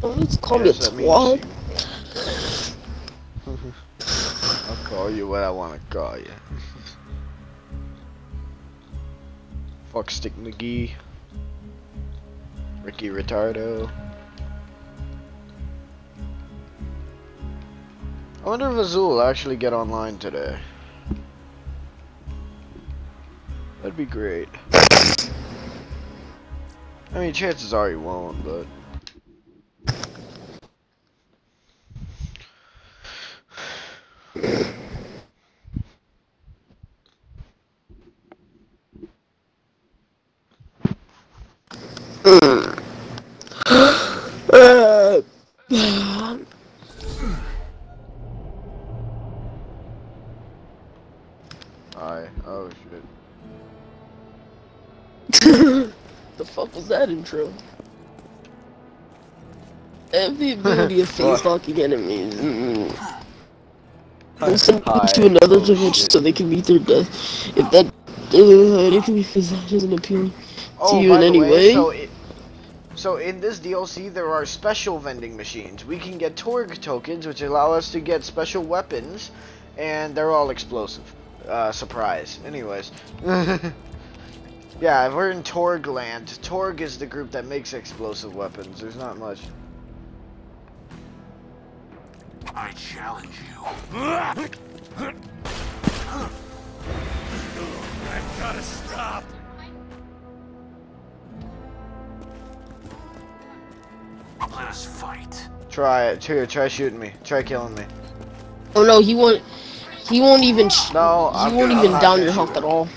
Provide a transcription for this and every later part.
Let's call me a twat. I'll call you what I want to call you. Fuck Stick McGee. Ricky Retardo. I wonder if Azul will actually get online today. That'd be great. I mean, chances are he won't, but. Uh, I oh shit. the fuck was intro? I have the ability of face locking enemies. Mm. I'll send them to another Oh, dimension so they can meet their death. If that uh, it because that doesn't appeal to you in any way, way. So, it, so in this DLC, there are special vending machines. We can get Torgue tokens, which allow us to get special weapons, and they're all explosive. Uh, surprise. Anyways. yeah, we're in Torgue land. Torgue is the group that makes explosive weapons. There's not much. I challenge you. I've gotta stop. Let us fight. Try it. Here, try shooting me. Try killing me. Oh no, he won't. He won't even. No, he I'm won't I'm even not down your health at all.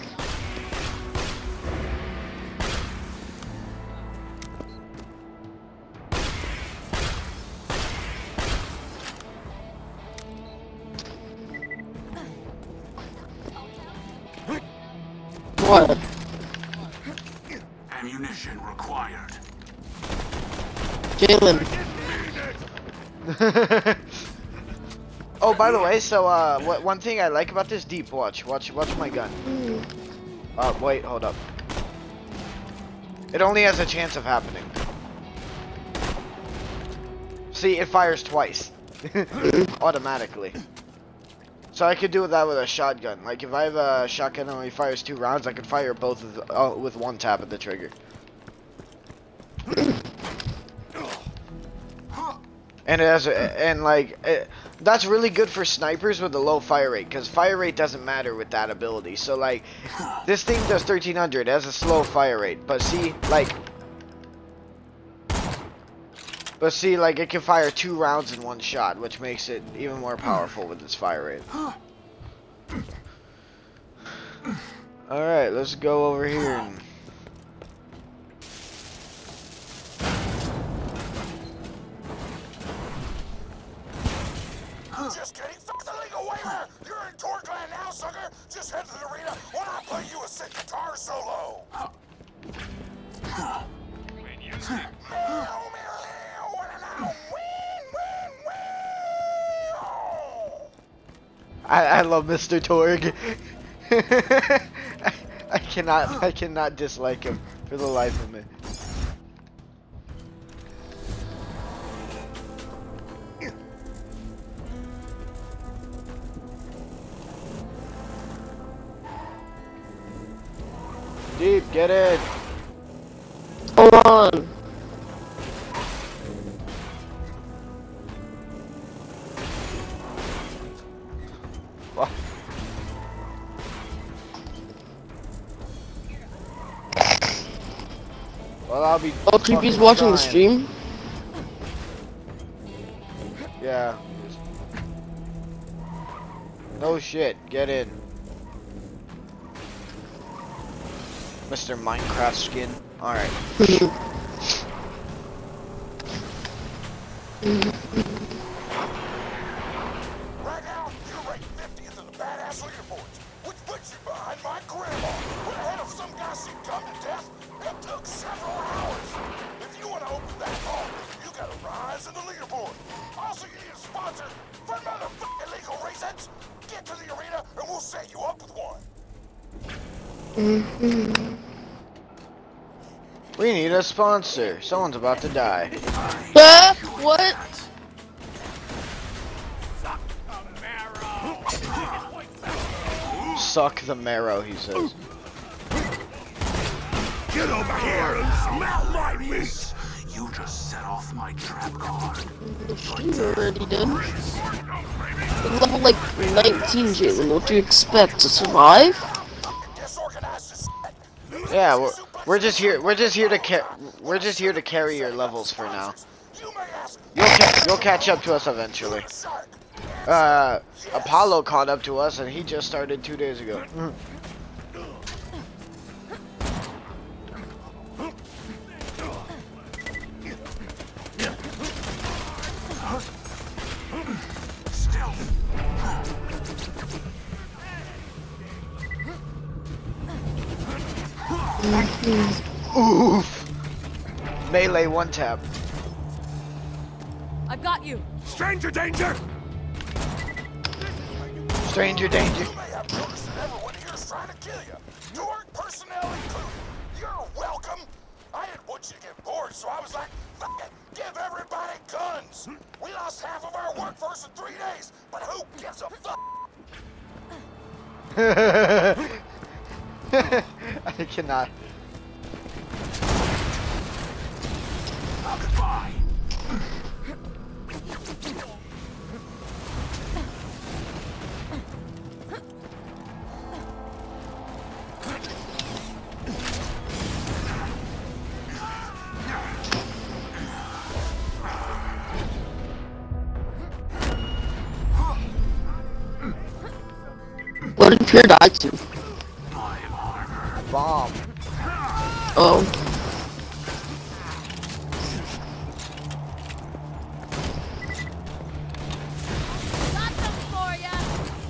Jalen. oh, by the way, so uh, what one thing I like about this deep watch, watch, watch my gun. Uh, wait, hold up. It only has a chance of happening. See, it fires twice, automatically. So I could do that with a shotgun. Like if I have a shotgun that only fires two rounds, I could fire both with, uh, with one tap of the trigger. And it has a, and like it, that's really good for snipers with a low fire rate because fire rate doesn't matter with that ability. So like this thing does 1300, it has a slow fire rate, but see like but see like it can fire two rounds in one shot, which makes it even more powerful with its fire rate. All right, let's go over here and Just kidding. Fuck the legal waiver. You're in Torgueland now, sucker. Just head to the arena when I play you a sick guitar solo. I, I love Mr. Torgue. I, I cannot I cannot dislike him for the life of me. Deep, get in. Hold on. Fuck. Well, I'll be. Oh, Creepy's watching the stream. Yeah. No shit, get in. Mr. Minecraft skin. Alright. Mm-hmm. Sponsor. Someone's about to die. Ah! What? Suck the marrow, he says. Get over here and smell my meat! You just set off my trap card. She's already done. Level like 19, Jalen. What do you expect to survive? Disorganized as shit. Yeah, we're, we're just here. We're just here to ca- We're just here to carry your levels for now. You'll ca- you'll catch up to us eventually. Uh, Apollo caught up to us, and he just started two days ago. One tap. I've got you. stranger danger! Stranger danger. You may have noticed that everyone here is trying to kill you. Newark personnel included. You're welcome. I had watched you get bored, so I was like, fuck it, give everybody guns. We lost half of our workforce in three days, but who gives a fuck? I cannot. What did Pierre die to? Bomb. Oh. Got some for ya.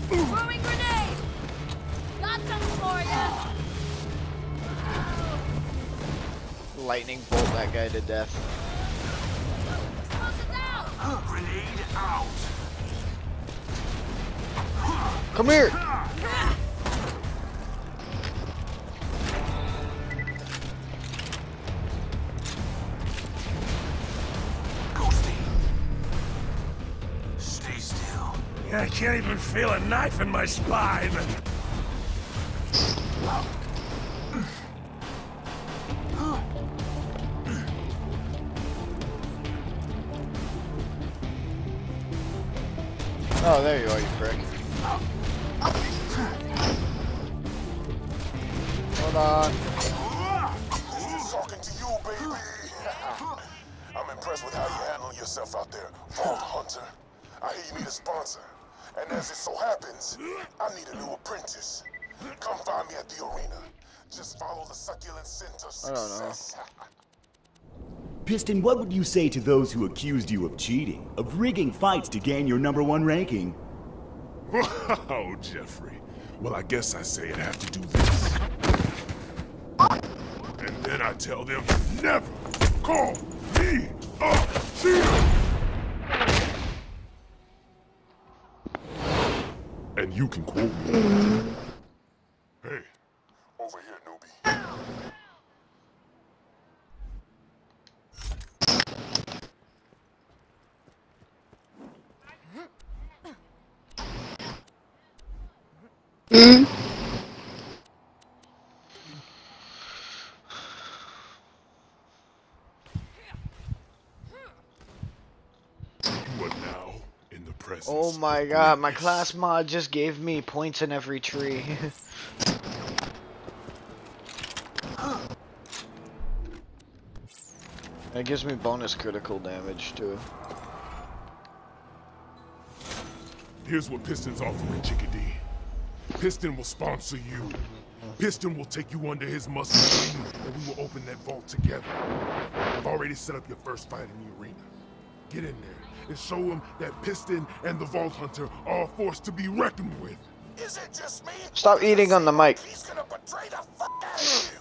Throwing grenade. Got some for ya. Lightning bolt that guy to death. Grenade out. Come here. Feel a knife in my spine. Oh, there you are, you prick. Hold on. Talking to you, baby. I'm impressed with how you handle yourself out there, Vault Hunter. I hear you need a sponsor. And as it so happens, I need a new apprentice. Come find me at the arena. Just follow the succulent scent of I don't know. success. Piston, what would you say to those who accused you of cheating, of rigging fights to gain your number one ranking? Oh, Jeffrey. Well, I guess I say it have to do this. And then I tell them never call me a cheater. And you can quote me. Hey, Over here, newbie. Hmm? you are now in the presence. Oh my god, my class mod just gave me points in every tree. it gives me bonus critical damage too. Here's what Piston's offering, Chickadee. Piston will sponsor you. Piston will take you under his muscle wing, and we will open that vault together. I've already set up your first fight in the arena. Get in there and show him that Piston and the Vault Hunter are a force to be reckoned with. Is it just me? Stop eating on the mic. He's gonna betray the fuck out of you.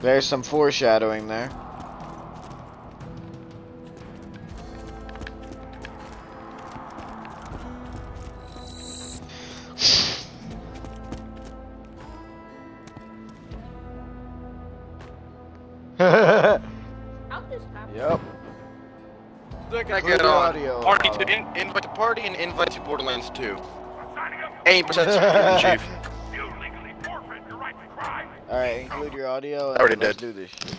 There's some foreshadowing there. Invite to party invite to Borderlands 2. 80% security chief. You legally forfeit your right to cry. Alright, include your audio and Already let's did. do this shit.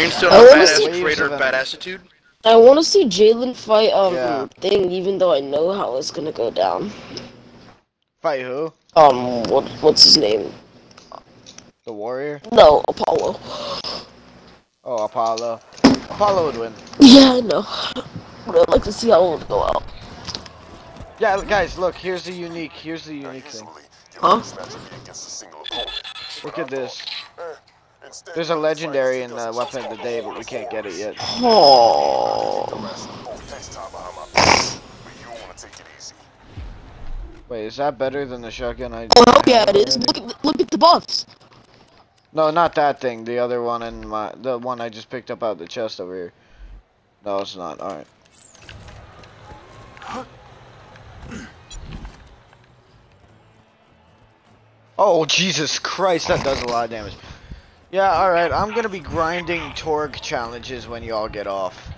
You're still I a badass see- traitor, Waves of bad attitude. I want to see Jalen fight um Yeah. thing, even though I know how it's gonna go down. Fight who? Um, what what's his name? The warrior? No, Apollo. Oh, Apollo. Apollo would win. Yeah, I know. I'd like to see how it would go out. Yeah, guys, look, here's the unique, here's the unique thing. Huh? lose match will be against a single opponent. Look at this. There's a legendary in the weapon of the day, but we can't get it yet. Oh. Next time behind my back. But you don't want to take it easy. Wait, is that better than the shotgun I Oh hell yeah, it is. Look at the, look at the buffs. No, not that thing. The other one in my, the one I just picked up out of the chest over here. No, it's not. All right. Oh Jesus Christ, that does a lot of damage. Yeah, all right. I'm gonna be grinding Torgue challenges when y'all get off.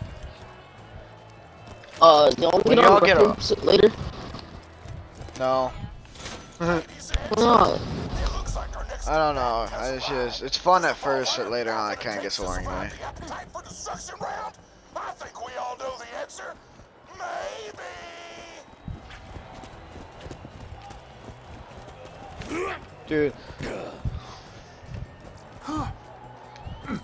Uh, y'all When get y'all on get Rec off. Later. No, Why not? It looks like our next I don't know. I- It's just, it's fun at first, but later on it kind of gets boring. Survive Right? the for destruction round? I think we all know the answer. Maybe. Dude.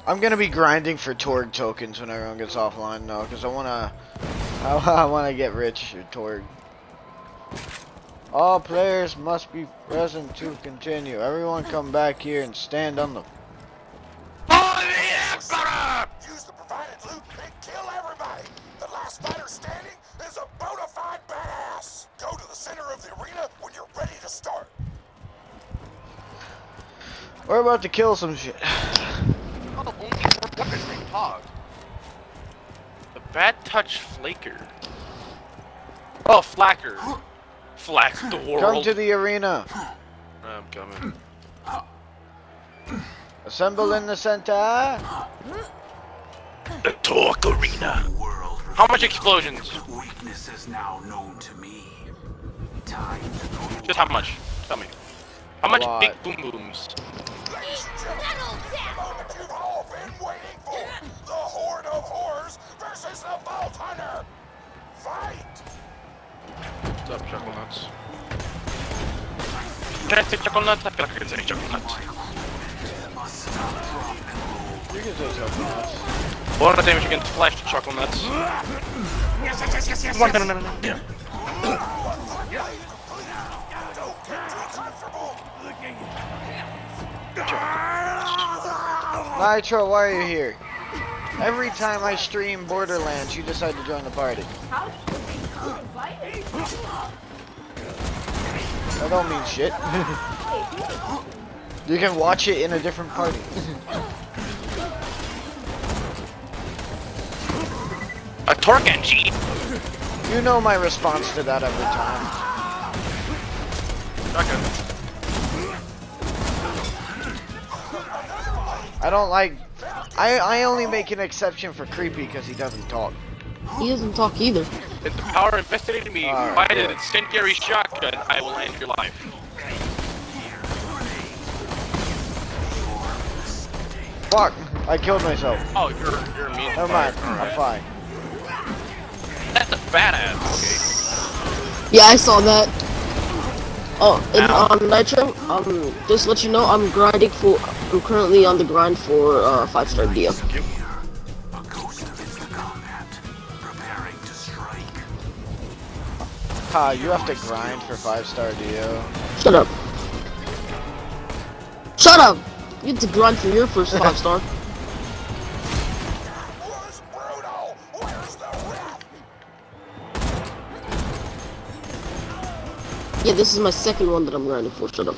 I'm gonna be grinding for Torgue tokens when everyone gets offline though, because I wanna, I, wanna get rich with Torgue. All players must be present to continue. Everyone come back here and stand on the. Use the provided loot and kill everybody. The last fighter standing is a bona fide badass. Go to the center of the arena when you're ready to start. We're about to kill some shit. Oh, only four weapons being pogged. The Bad Touch Flakker. Oh, Flakker. Flack the world. Come to the arena. I'm coming. Assemble in the center. The Torgue Arena. How much explosions? Weakness is now known to me. Time to go Just how much? Tell me. How much lot. big boom booms? Ladies and gentlemen, the moment you've all been waiting for. The Horde of Horrors versus the Vault Hunter. Fight! What's up, Chuckle Nuts? Can I say Chuckle Nuts? I feel like I can say Chuckle Nuts. You can else. One of the damage against Flash Chuckle Nuts. Yes, yes, yes, yes, yes. One, no, no, no, no. Nitro, why are you here? Every time I stream Borderlands, you decide to join the party. That don't mean shit. you can watch it in a different party. A Torque NG. you know my response to that every time. Okay. I don't like. I I only make an exception for creepy because he doesn't talk. He doesn't talk either. If the power invested in me, Alright, by yeah. the incendiary shotgun, I will end your life. Fuck! I killed myself. Oh, you're you're mean. Never mind. I'm fine. That's a badass. Yeah, I saw that. Oh, and Ow. um, Nitro, um, just let you know, I'm grinding for, I'm currently on the grind for, uh, 5-star deal. Ha, you have to grind for 5-star Dio. Shut up. Shut up! You have to grind for your first 5-star. Yeah, this is my second one that I'm grinding for. Shut up.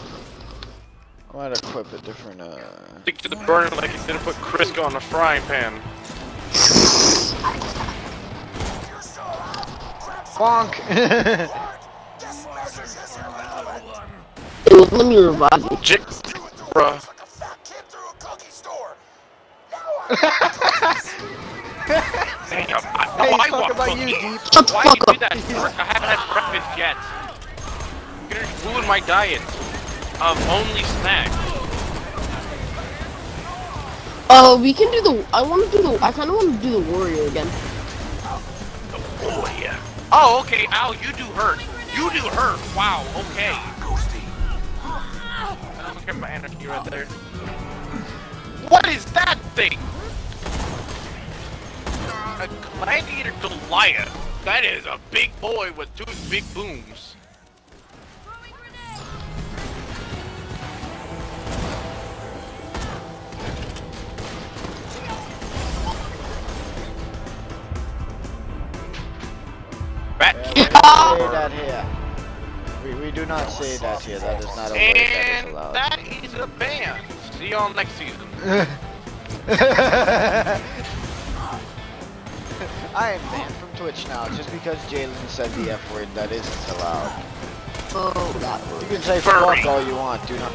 I might equip a different. Uh. Stick to the burner like he's gonna put Crisco on a frying pan. You're still alive. Grab some Bonk! heart. This message is irrelevant. It would let me revive you. Jig, bruh. words like a fat kid through a cookie store. Now Damn. I, Hey, why talk walk about you. Deep. Shut the Why fuck you do up. that? I haven't had breakfast yet. Gonna ruin my diet of only snacks. Uh, we can do the. I want to do the. I kind of want to do the warrior again. Oh yeah. Oh, okay. Ow, you do hurt. You do hurt. Wow. Okay. Ghosty. I don't care about anarchy right there. What is that thing? A gladiator Goliath. That is a big boy with two big booms. Say that here. We, we do not say that here. That is not a word that is And allowed. that is a ban. See y'all next season. I am banned from Twitch now just because Jalen said the F word that isn't allowed. Oh, that You can say Furry. fuck all you want, do not.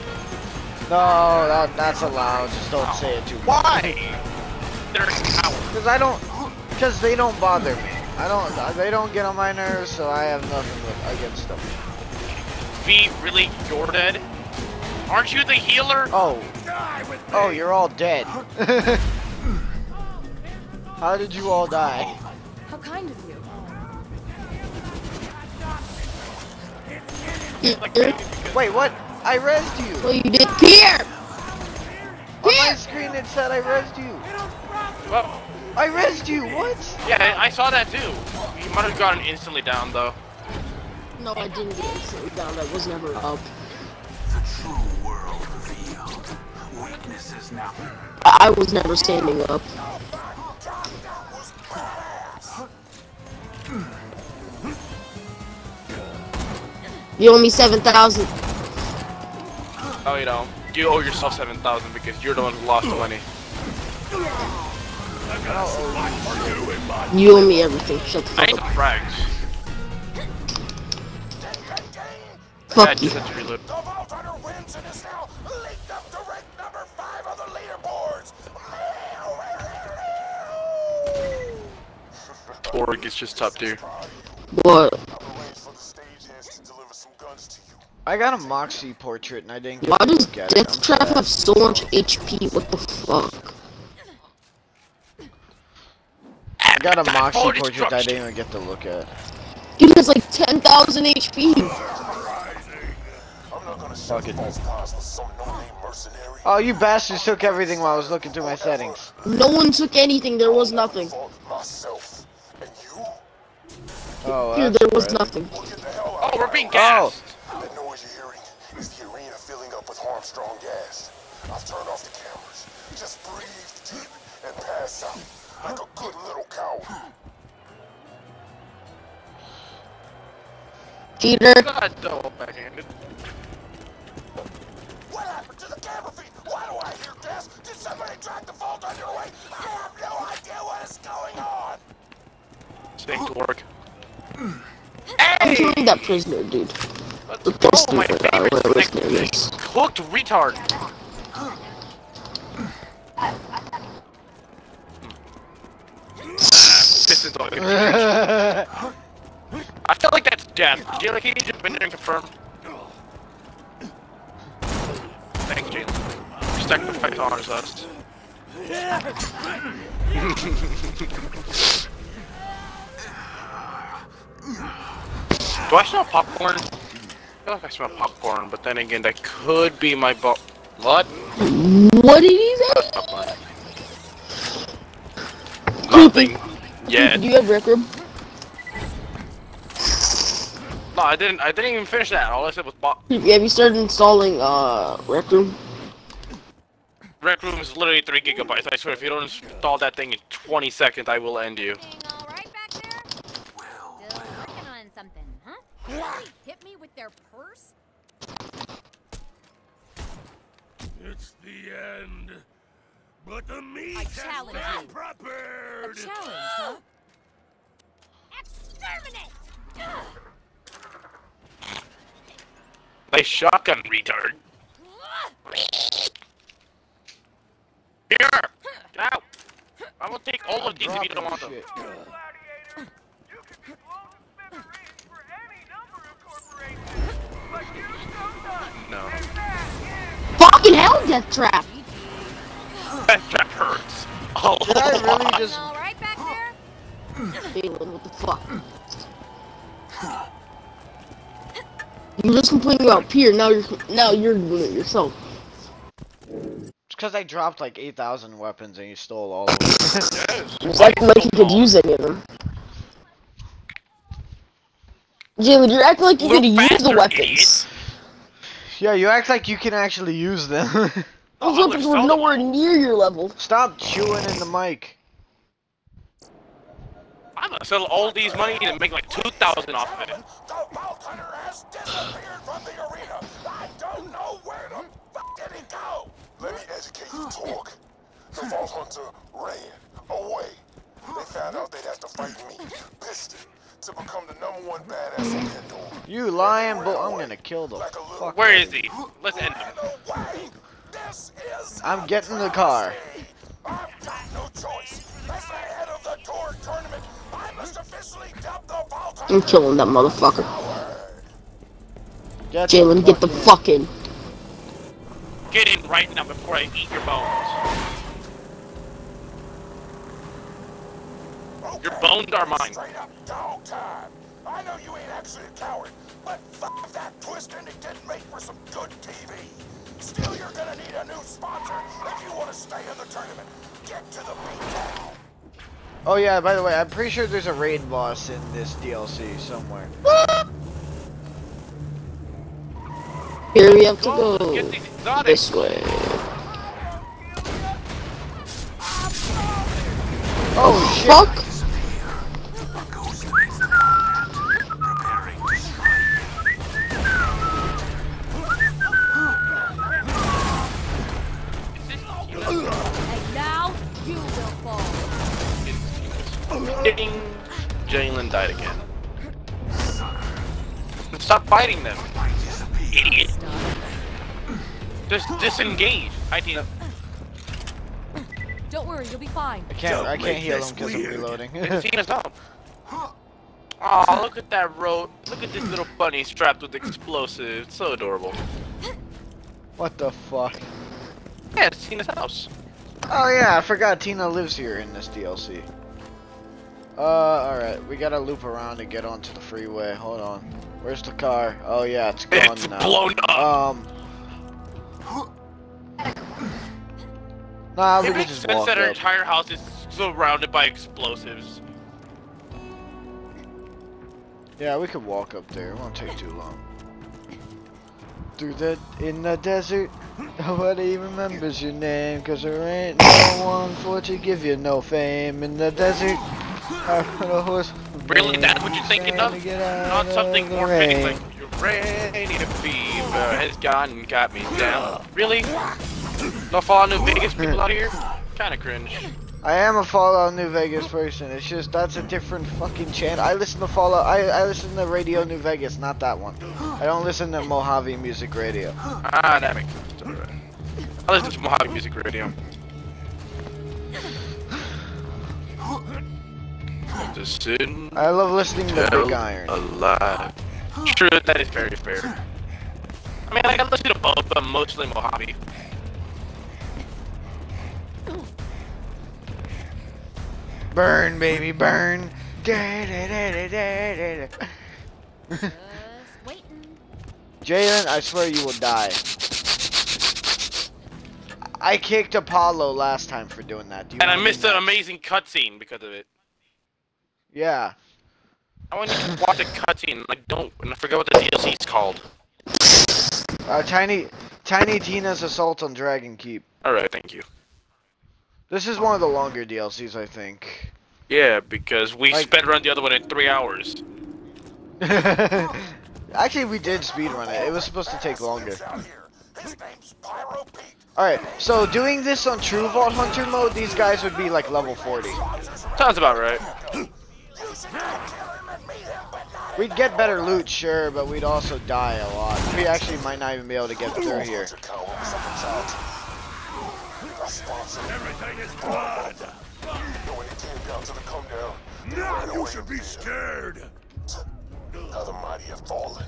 No, that, that's allowed. Just don't say it too much. Why? They're cowards. Because I don't. Because they don't bother me. I don't. Uh, they don't get on my nerves, so I have nothing with, against them. V, really? You're dead? Aren't you the healer? Oh. Oh, you're all dead. How did you all die? How kind of you. Wait, what? I rezzed you. Well, you did Pierre. On my screen it said I rezzed you. Well, I rezzed you. What? yeah, I I saw that too. You might have gotten instantly down though. No, I didn't get instantly down. That was never up. The true world revealed. Weaknesses now. I I was never standing up. You owe me seven thousand. Oh, you know, you owe yourself 7,000 because you're the one who lost the money. You owe me everything. Shut the I fuck ain't up. frags. Yeah, Fuck you. just had to. The Vault Hunter wins and is now leaked up to rank number five on the leaderboards. Org is just top tier. What? I've arranged for the stagehands to deliver some guns to you. I got a Moxxi portrait and I didn't get Why does look at it. I'm Deathtrap have so much HP? What the fuck? I got a That Moxxi forward portrait I didn't even get to look at. Dude has like 10,000 HP. I'm not gonna Fuck it. false cause with some no-name mercenary. Oh, you bastards took everything while I was looking through my settings. No one took anything. There was nothing. Vault myself. And you? Oh, Here, that's there was right. nothing. Well, get the hell out Oh, we're being Oh. gassed. That noise you're hearing is the arena filling up with Armstrong gas. I've turned off the cameras. Just breathe deep and pass out like a good little coward. Cheater. God, double backhanded. What happened to the camera feed? Why do I hear gas? Did somebody drag the vault on your way? I have no idea what is going on. Staying to work. I'm killing that prisoner, dude. Let's The go, prisoner, my uh, favorite whatever his snack name thing. is. Cooked retard. All good. I feel like that's death. Jalen, can you in there and confirm? Thanks, Jalen. Fight honors us. Do I smell popcorn? I feel like I smell popcorn, but then again, that could be my bo- What? What did he say? Popcorn. Nothing. Yet. Do you have Rec Room? No, I didn't. I didn't even finish that. All I said was pop. Have you started installing uh Rec Room? Rec Room is literally three gigabytes. I swear, if you don't install that thing in 20 seconds, I will end you. All right back there? Well, Still working on something, huh? Hit me with their purse? It's the end. But the meat I has challenge been you. prepared. A challenge, huh? Exterminate! Nice shotgun, retard. Here! Get out! I will take all of these if you don't want them. Shit. Gladiator, you can be blown to smithereens for any number of corporations, but you don't done. No. And that is Fucking hell, Deathtrap! That trap hurts. Oh, Did I really just? All right back there? Jalen, what the fuck? You just complaining about Pierre, now you're now you're doing it yourself. It's because I dropped like 8,000 weapons and you stole all of them. Yes. It's like like you could use any of them. Jalen, you're acting like you could use the weapons. idiot. yeah, you act like you can actually use them. Oh, Those weapons were so- nowhere near your level. Stop chewing in the mic. I'm gonna sell all these money and make like 2,000 off of it. The Vault Hunter has disappeared from the arena. I don't know where the fuck did he go. Let me educate you, Torgue. The Vault Hunter ran away. They found out they'd have to fight me, Piston, to become the number one badass on Endor. You lying bull. I'm gonna kill the Like a fuck. Where out is of he? Let's end him. Ran away. This is I'm getting in the car. I've got no choice. As the head of the tour tournament, I must officially dub the Vault I'm killing that motherfucker. Get Jalen, get the fuck in. Get in right now before I eat your bones. Your bones are mine. Straight up dog time. I know you ain't actually a coward, but fuck that twist ending didn't make for some good TV. Still, you're gonna need a new sponsor if you want to stay in the tournament. Get to the beatdown. Oh yeah, by the way, I'm pretty sure there's a raid boss in this DLC somewhere. Here we have to Go, go. get these exotics. This way. Oh shit! Fuck! Ding. Jalen died again. Stop fighting them. Idiot. Just disengage. I need. Don't worry, you'll be fine. I can't. I Don't can't make heal this him because I'm reloading. It's seen us up. Oh, look at that road. Look at this little bunny strapped with explosives. So adorable. what the fuck? Yeah, it's Tina's house. Oh yeah, I forgot Tina lives here in this DLC. Uh, alright, we gotta loop around and get onto the freeway. Hold on. Where's the car? Oh yeah, it's gone It's now. blown up. Um. Nah, we it makes sense that our entire house is surrounded by explosives. Yeah, we could walk up there. It won't take too long. Through the in the desert, nobody remembers your name, cause there ain't no one for to give you no fame in the desert. I rode a horse. with Really? That's what you're thinking of? to get out Not something more fitting rain. like to fever has gone and got me down. Really? No Fallout New Vegas people out here? Kinda cringe. I am a Fallout New Vegas person. It's just that's a different fucking channel. I listen to Fallout. I I listen to Radio New Vegas, not that one. I don't listen to Mojave Music Radio. Ah, that makes sense. Alright. I listen to Mojave Music Radio. Sitting I love listening to Big Iron. alive. True, that is very fair. I mean, like, I listen to both, but mostly Mojave. Burn, baby, burn. Jalen, I swear you will die. I kicked Apollo last time for doing that. And I missed an amazing cutscene because of it. Yeah. I want you to watch a cutscene, like, don't, and I forget what the DLC is called. Uh, Tiny, Tiny Tina's Assault on Dragon Keep. Alright, thank you. This is one of the longer DLCs, I think. Yeah, because we Like- sped run the other one in three hours. Actually, we did speedrun it. It was supposed to take longer. Out here. His name's Pyro Pete. Alright, so doing this on True Vault Hunter mode, these guys would be like level 40. Sounds about right. We'd get better loot, sure, but we'd also die a lot. We actually might not even be able to get through here. Everything is blood. Know when it came down to the come down. Now you should be scared. Now the mighty have fallen.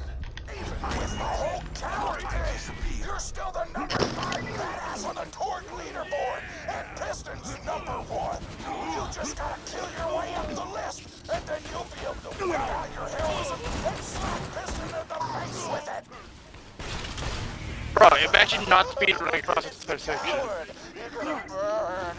Even with my whole cavalry base, you're still the number five badass on the Torgue leaderboard, and Piston's number one. You just gotta kill your way up the list, and then you'll be able to whip out your heroism and slap Piston in the face with it. Bro, imagine not speedrunning across the third section. Lord, you're gonna burn,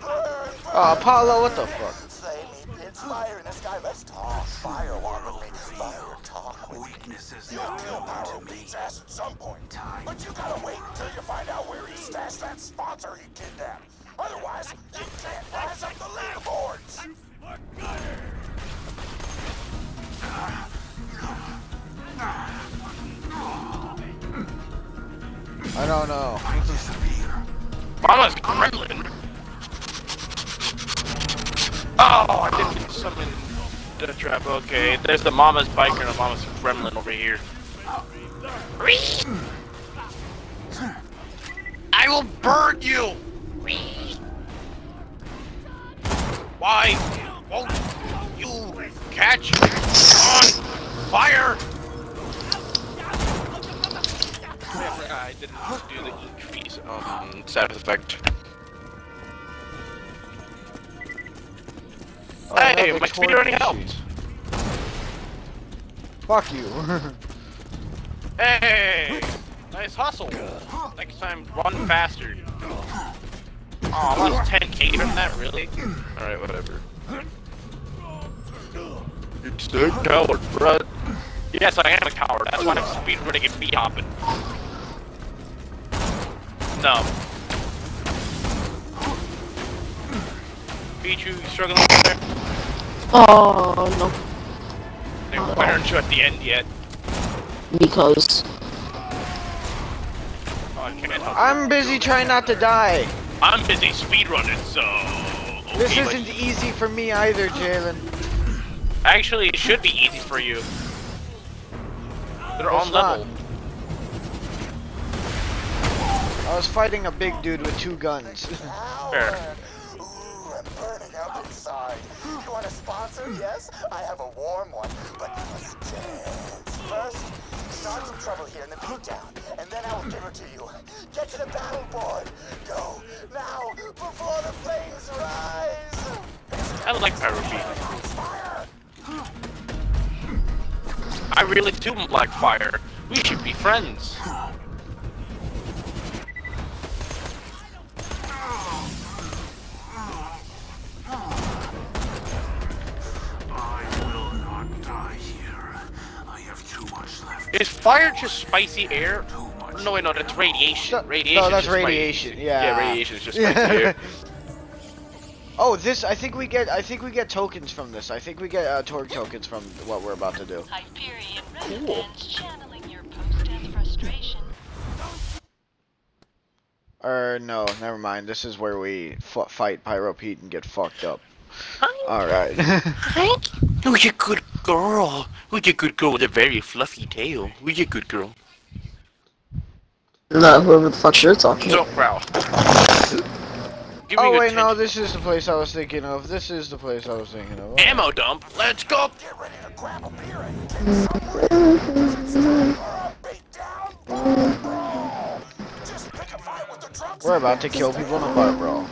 burn, Oh, Apollo, what the fuck? Say me, it's fire in the sky. Let's talk. Fire walk with me. Fire talk with me. Weaknesses You'll kill known Pyro to me. Pete's ass at some point. in time. But you gotta wait until you find out where he stashed that sponsor he kidnapped. Otherwise, you can't rise up the leaderboards. I don't know. I disappear. Mama's gremlin. Oh, I didn't summon the trap. Okay, there's the mama's biker and the mama's gremlin over here. I will burn you. Why won't you catch on fire? I didn't do the um, effect. Oh, hey, have my torque speedrunning helped. Fuck you. Hey, nice hustle. Next time, run faster. Oh, I lost 10k from that, really? Alright, whatever. It's the coward, bruh. Yes, I am a coward. That's why I'm speedrunning and bee hopping. No. Pichu, you struggling over there? Oh no, They why aren't you at the end yet? because Oh, I can't help you. I'm busy trying not to die. I'm busy speedrunning, so... This okay, but- isn't easy for me either, Jalen. Actually, it should be easy for you. They're It's on not. level. I was fighting a big dude with two guns. Fair. Inside. You want a sponsor? Yes, I have a warm one, but you must dance. First, start some trouble here in the beatdown, and then I will give her to you. Get to the battle board. Go, now, before the flames rise. I like Pyro! I really do like fire. We should be friends. Is fire just spicy air? No, wait, no, that's radiation. No, Radiation. no, is that's just spicy. radiation, yeah. Yeah, radiation is just spicy air. oh, this I think we get I think we get tokens from this. I think we get uh, Torgue tokens from what we're about to do. Hyperion Cool. residents channeling your post-death frustration. Or no, never mind. This is where we f fight Pyro Pete and get fucked up. All right. Who's a good girl? Who's a good girl with a very fluffy tail? Who's a good girl? not whoever the fuck you're talking. Don't growl. Give oh wait, no, this is the place I was thinking of. This is the place I was thinking of. Ammo dump. Let's go. Get ready to grab a beer and kick some Or a beat down bar brawl. Just pick a fight with the drunks. We're about to kill people in a bar brawl.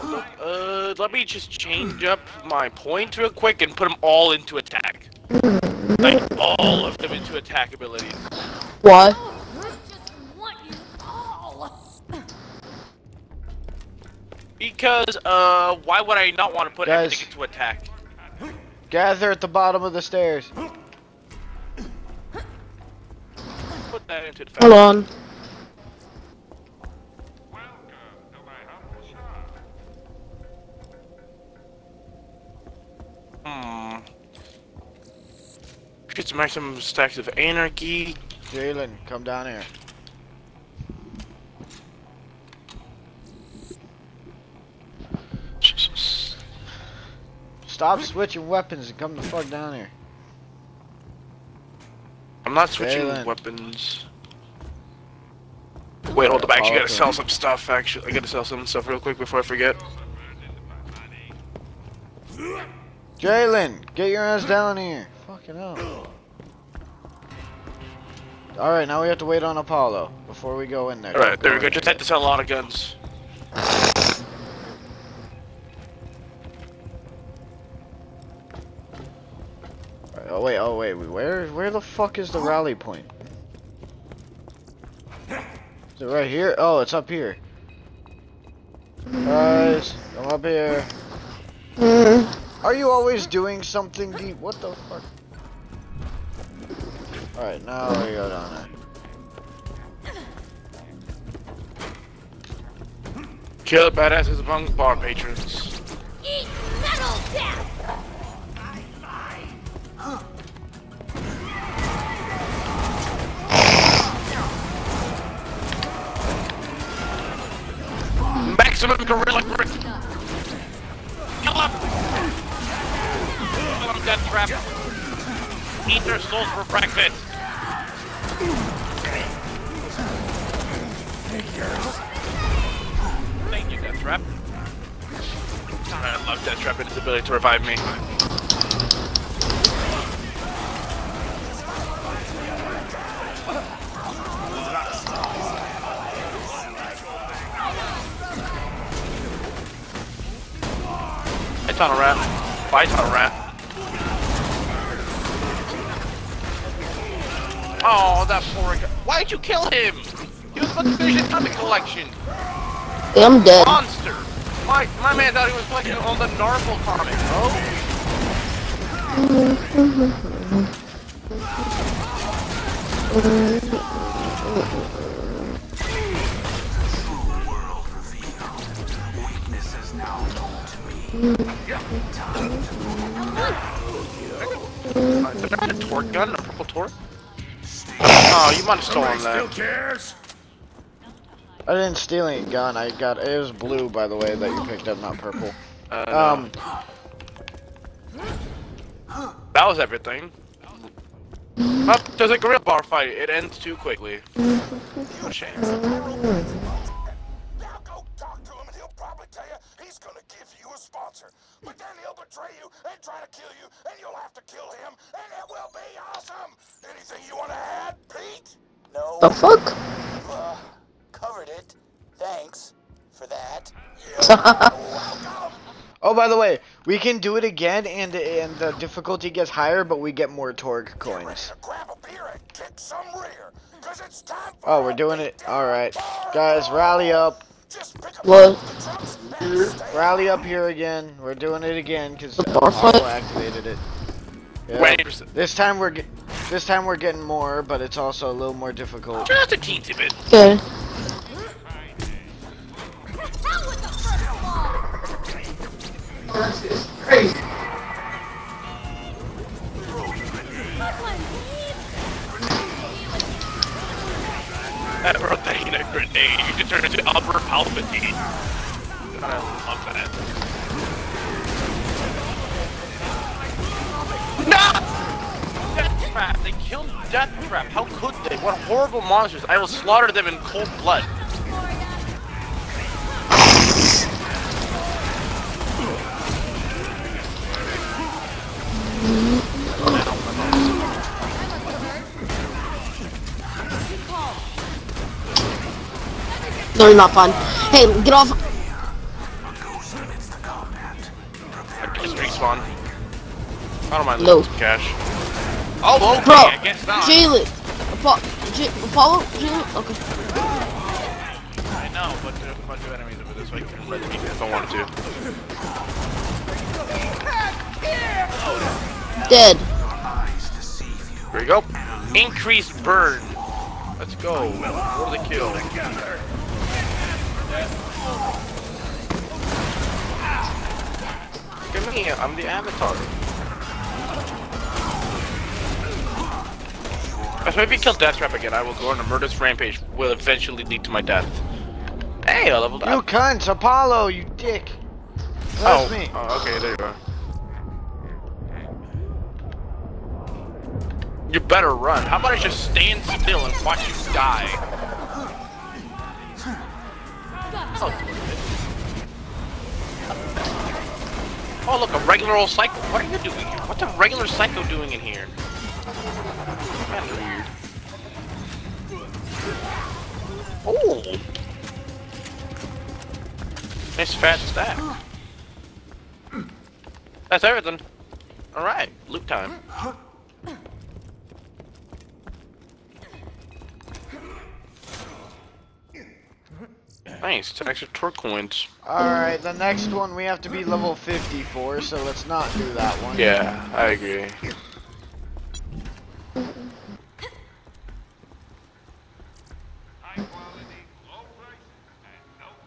Uh, let me just change up my points real quick and put them all into attack. Like all of them into attack abilities. Why? I just want you all. Because uh, why would I not want to put Guys. everything into attack? Gather at the bottom of the stairs. Put that into defense. Hold on. Hmm. Get some maximum stacks of anarchy. Jalen, come down here. Jesus. Stop switching weapons and come the fuck down here. I'm not switching Jalen. weapons. Wait, hold up. I You gotta sell some stuff. Actually, I gotta sell some stuff real quick before I forget. Jalen, get your ass down here. Fucking hell. Alright, now we have to wait on Apollo before we go in there. Alright, there we go. Just had to sell a lot of guns. Alright, Oh wait, oh wait, where where the fuck is the rally point? Is it right here? Oh, it's up here. Guys, come up here. Mm-hmm. Are you always doing something deep? What the fuck? Alright, now we go down there. Kill badasses among bar patrons. Eat metal death! Maximum gorilla grip. Them, Deathtrap. Eat their souls for breakfast. Thank you, Deathtrap. I love Deathtrap and his ability to revive me. Hey, Tunnel Rat. Bye, Tunnel Rat. Oh, that poor guy. Why'd you kill him? He was supposed to finish his comic collection. I'm dead. Monster! My, my man thought he was collecting on the Narvel comic, bro. Weakness is now known to me. Did I have a Torgue gun? A purple Torgue? Oh, you might have stolen Still that. cares? I didn't steal any gun. I got it was blue by the way that you picked up, not purple. Uh, Um, that was everything. Oh, there's a gorilla bar fight. It ends too quickly. What a But then he'll betray you and try to kill you, and you'll have to kill him, and it will be awesome. Anything you want to add, Pete? No, The fuck? uh, covered it. Thanks for that. oh by the way, we can do it again and and the difficulty gets higher, but we get more Torgue coins. Grab a beer and kick some rear, 'cause it's time for Oh, we're doing it. All right, guys, rally up. What? Rally up here again. We're doing it again because bar fight? Activated it. Yeah. Wait. This time we're get, this time we're getting more, but it's also a little more difficult. Just a teensy bit. Okay. Hell with the first ball! Crazy. In a grenade. You just turn into Emperor Palpatine. I love that. No! Deathtrap! They killed Deathtrap. How could they? What horrible monsters. I will slaughter them in cold blood. No, not fun. Hey, get off. I just respawn. I don't mind No. cash. Oh, okay, Bro, I guess not. Jalen. Apo- Apollo? Jalen? Okay. I know, but there's a bunch of enemies over this way. I can red if I wanted to. Dead. Here we go. Increased burn. Let's go. For the kill. Look at me, I'm the avatar. So if you kill Deathtrap again, I will go on a murderous rampage. Will eventually lead to my death. Hey, I leveled You up. cunts, Apollo, you dick. Oh, That's me. oh, okay, there you are. You better run. How about I just stand still and watch you die? Oh, look, a regular old psycho. What are you doing here? What's a regular psycho doing in here? That's weird. Oh! Nice fat stack. That's everything. Alright, loot time. Nice, it's extra Torgue coins. Alright, the next one we have to be level 54, so let's not do that one. Yeah, I agree.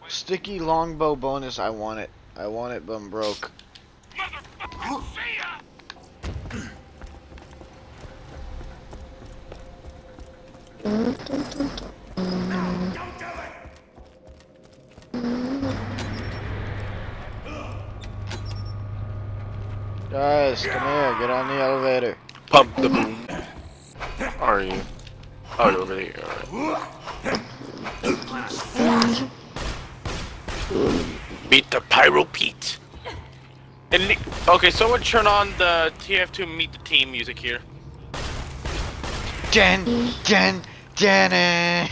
Sticky longbow bonus, I want it. I want it, but I'm broke. Guys, come here, get on the elevator. Pump the boom. Are you? Oh, you're over there. Alright. Beat the Pyro Pete. And okay, someone turn on the TF2 Meet the Team music here. Jen, Jen, Jenny.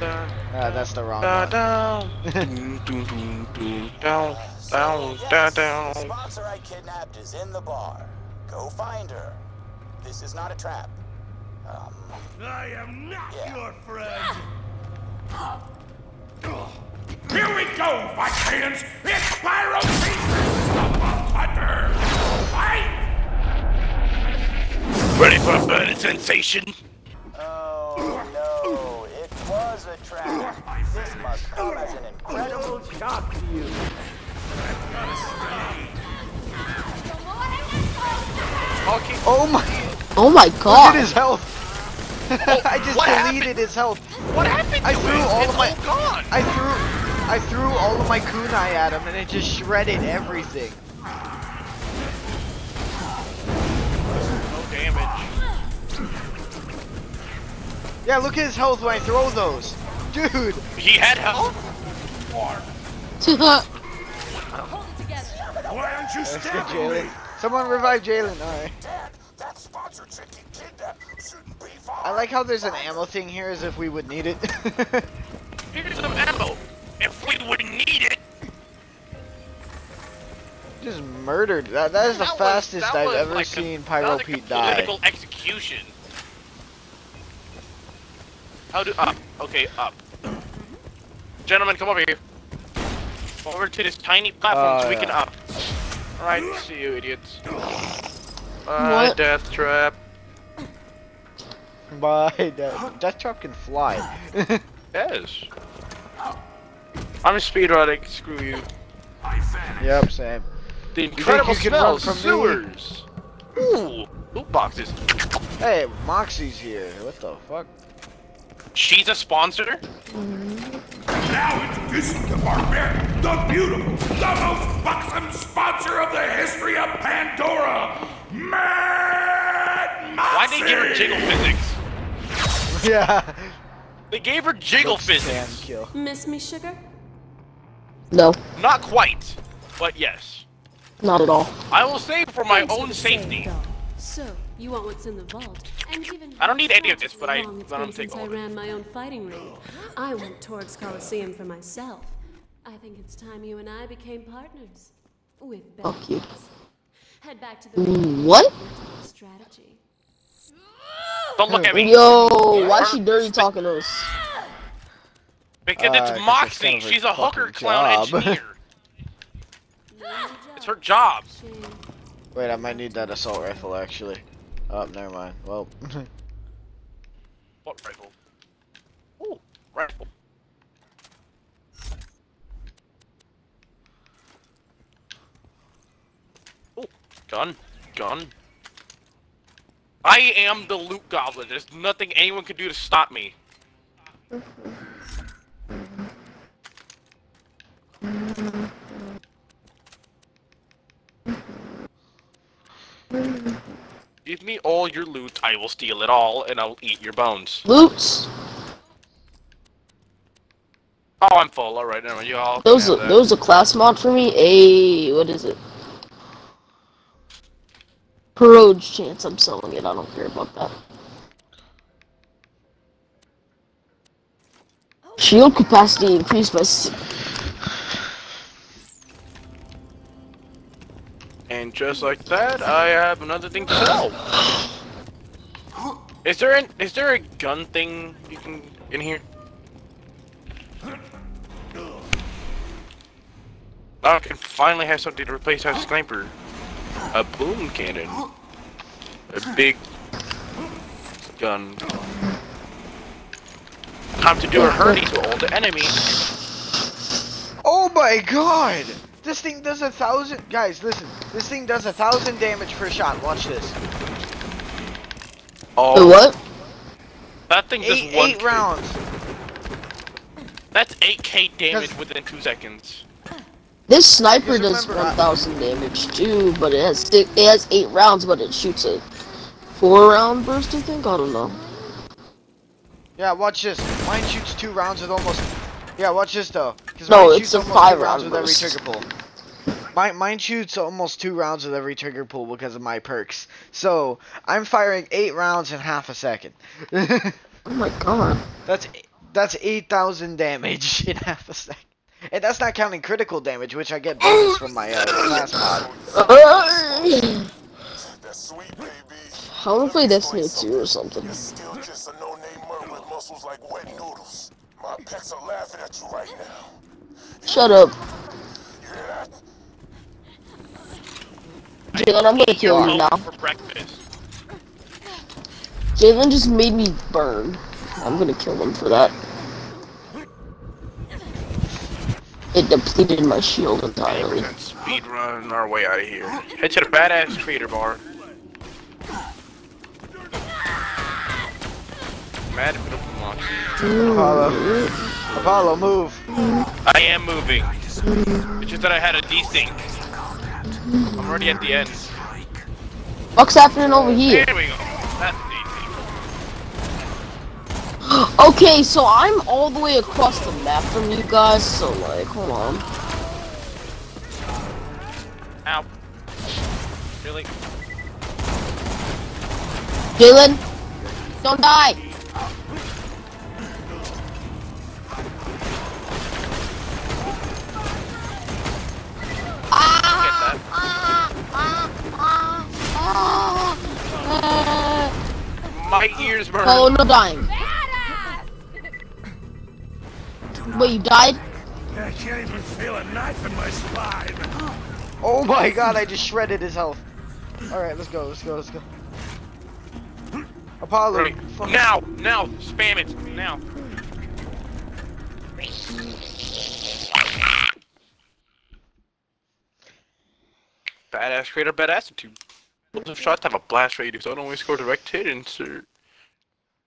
Uh, Da, Ah, that's the wrong da, one. down, down, down, da, The down. sponsor I kidnapped is in the bar. Go find her. This is not a trap. Um, I am not Yeah. your friend. Here we go, Vikings! It's Pyro Pieces, the Vault Hunter! Fight! Ready for a burning sensation? oh no, it was a trap. This must come as an incredible shock to you. Okay. Oh my, Oh my look at his health. I just what deleted happened? his health. What happened I threw it? all it's of my- all gone. I threw, I threw all of my kunai at him and it just shredded everything. No damage. Yeah, look at his health when I throw those. Dude, He had health? Hold it together. Why aren't you let's stabbing me? Jalen. Someone revive Jalen, alright. Dad, that sponsor chick you kidnapped shouldn't be far. I like how there's an ammo thing here as if we would need it. Here's some ammo. If we would need it. just murdered. That, that is the That was- that I've ever like seen that Pyro was like a Pete die. Political execution. How do up? Okay, up. Gentlemen, come over here. Over to this tiny platform so Oh, we yeah. can up. Alright, see you idiots. Bye, What? Deathtrap. Bye, Death. Deathtrap can fly. Yes. I'm speedrunning, screw you. I vanish. yep, same. The incredible you can run smells, from me? sewers. Ooh, loot boxes. Hey, Moxxi's here. What the fuck? She's a sponsor? Now introducing the Barbarian, the beautiful, the most buxom sponsor of the history of Pandora, Mad Why'd they give her Moxxi! jiggle physics? Yeah. They gave her jiggle Can physics. kill. Miss me, sugar? No, Not quite, but yes. not at all. I will say for my Thanks own safety. doll. So, you want what's in the vault? And given I don't need any of this, but I- long it's but I'm been taking since all I ran my own fighting ring. I went towards Colosseum for myself. I think it's time you and I became partners. With Fuck you. Head back to the What? strategy. Don't look at me. Yo, why she dirty talking to us? Because Uh, 'cause it's it's Moxxi. kind of She's a hooker clown job. engineer. It's her job. Wait, I might need that assault rifle actually. Oh, never mind. Well, What rifle? Ooh, rifle. Ooh, gun, gun. I am the loot goblin. There's nothing anyone can do to stop me. Mm-hmm. Give me all your loot, I will steal it all, and I'll eat your bones. Loots. Oh, I'm full. Alright, never mind. You all. Those have a, those a class mod for me. A what is it? Heroic chance I'm selling it. I don't care about that. Shield capacity increased by And just like that, I have another thing to sell. Is there an is there a gun thing you can in here? I can finally have something to replace our sniper. A boom cannon. A big gun. Time to do a hurry to all the enemies. Oh my god! This thing does a thousand. Guys, listen. This thing does a thousand damage per shot. Watch this. Oh, Wait, what? That thing does Eight, one eight K. rounds. That's 8k damage within 2 seconds. This sniper does uh, 1,000 damage too, but it has si- it has eight rounds, but it shoots a four round burst. I think I don't know. Yeah, watch this. Mine shoots two rounds with almost. Yeah, watch this though. 'Cause No, mine it's shoots a almost five two rounds round with every trigger pull. Mine, mine shoots almost two rounds with every trigger pull because of my perks. So I'm firing eight rounds in half a second. Oh my god. that's that's eight thousand damage in half a second, and that's not counting critical damage, which I get bonus from my uh, class mod. That's sweet, baby. I want to play Destiny 2 or something. You're still just a no-name murder with muscles like wet noodles. My pecs are laughing at you right now. Shut up. You hear that? Jalen, I'm gonna kill you now. for breakfast. Jalen just made me burn. I'm gonna kill him for that. It depleted my shield entirely. Speed run our way out of here. Head to the Badass Crater Bar. Mad if it. Apollo, Apollo, move. I am moving. It's just that I had a desync. I'm already at the end. What's happening over here? There we go. That's desync. Okay, so I'm all the way across the map from you guys, so like, hold on. Ow. Really? Jalen, don't die. My ears burn. Oh, no dying. Wait, you died? I can't even feel a knife in my spine. Oh my god, I just shredded his health. Alright, let's go, let's go, let's go. Apollo, Ready? fuck. Now! Now! Spam it! Now! Badass Crater, bad attitude. Those shots have a blast radius. I Don't always score direct hit, insert.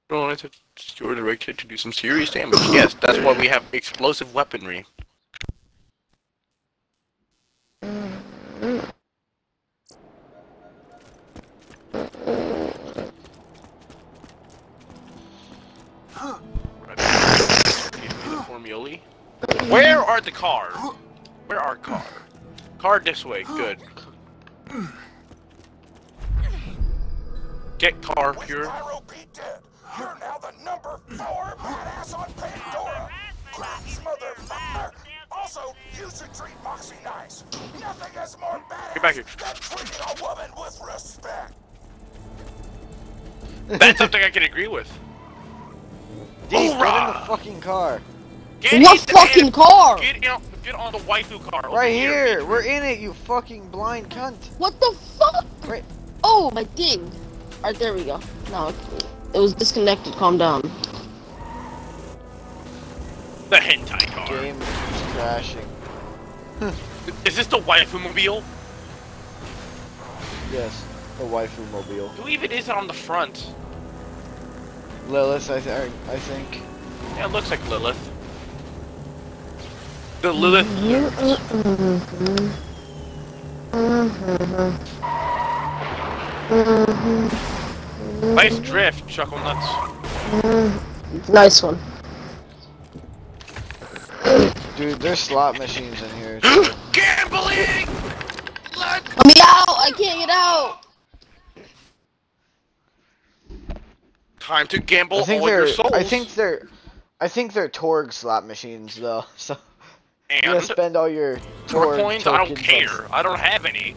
Don't always score direct hit to do some serious damage. Yes, that's why we have explosive weaponry. The. Where are the car? Where are car? Car this way. Good. Get car With pure. Pyro Pete dead, you're now the number four badass on Pandora. Claps, motherfucker. Also, you should treat Moxxi nice. Nothing is more badass Get back here. than treating a woman with respect. That's something I can agree with. Deke, get in the fucking car. Get What in the fucking damn- car? Get in, get on the waifu car. Right here, Peter. we're in it, you fucking blind cunt. What the fuck? Right. Oh, my thing. Alright, there we go. No, it, it was disconnected. Calm down. The hentai car. Game is crashing. Is this the waifu mobile? Yes, the waifu mobile. Who even is it on the front? Lilith, I, th I think. Yeah, it looks like Lilith. The Lilith. Uh, uh, uh, Mm-hmm. Nice drift, Chuckle Nuts. Mm-hmm. Nice one. Dude, there's slot machines in here. Too. Gambling! Let's Let me out! I can't get out! Time to gamble I think all they're, your souls. I think they're, I think they're Torgue slot machines though. So and you spend all your Torgue, Torgue. I don't care. Plus. I don't have any.